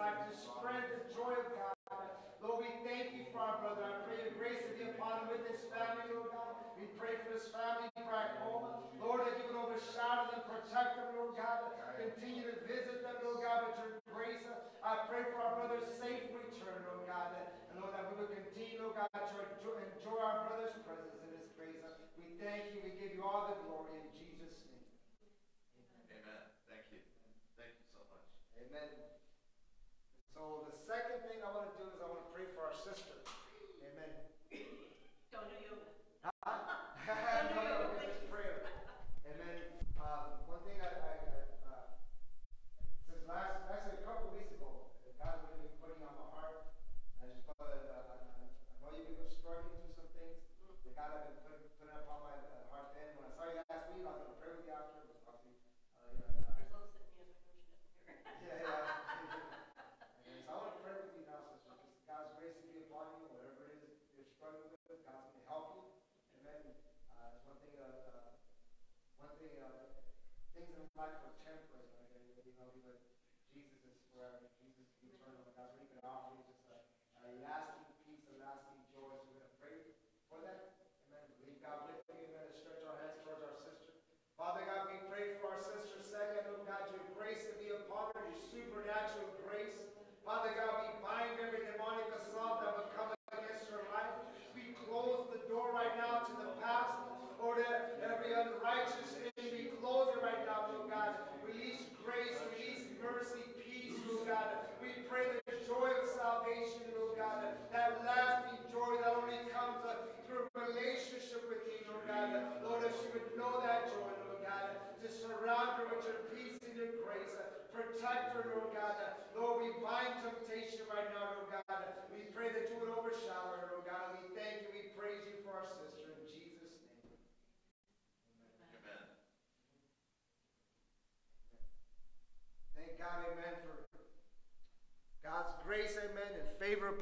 life to spread the joy of God. Lord, we thank you for our brother. I pray your grace to be upon him with his family, Lord God. We pray for his family back home. Lord, that you would overshadow them, protect them, Lord God. Continue to visit them, Lord God, with your grace. I pray for our brother's safe return, Lord God. And Lord, that we will continue, Lord God, to enjoy, enjoy our brother's presence in his grace. We thank you. We give you all the glory in Jesus' name. Amen. Amen. Thank you. Thank you so much. Amen. So the second thing I want to do is I want to pray for our sister. Amen. Don't do you? Huh? Don't do you?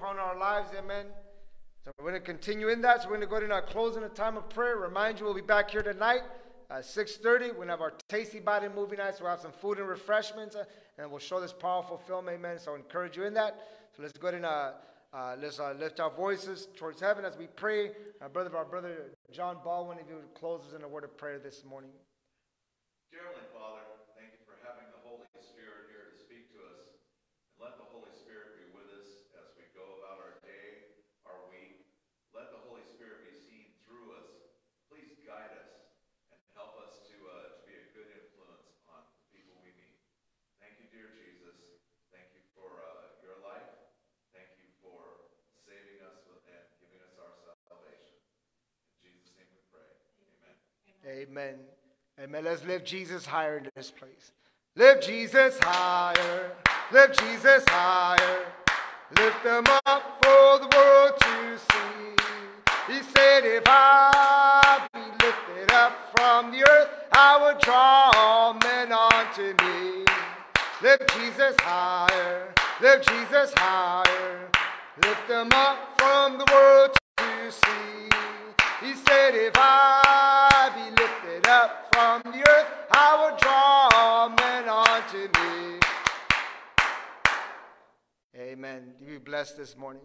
upon our lives. Amen. So we're going to continue in that. So we're going to go to our uh, closing a time of prayer. Remind you, we'll be back here tonight at 6.30. We're going to have our Tasty Body movie night. So we'll have some food and refreshments. Uh, and we'll show this powerful film. Amen. So I encourage you in that. So let's go ahead and uh, uh, let's uh, lift our voices towards heaven as we pray. Our brother, our brother John Baldwin, if you would close us in a word of prayer this morning. Dear Amen. Amen. Let's lift Jesus higher in this place. Lift Jesus higher. Lift Jesus higher. Lift them up for the world to see. He said, If I be lifted up from the earth, I will draw all men unto me. Lift Jesus higher. Lift Jesus higher. Lift them up from the world to see. He said, If I up from the earth, I will draw men unto me. Amen. You be blessed this morning.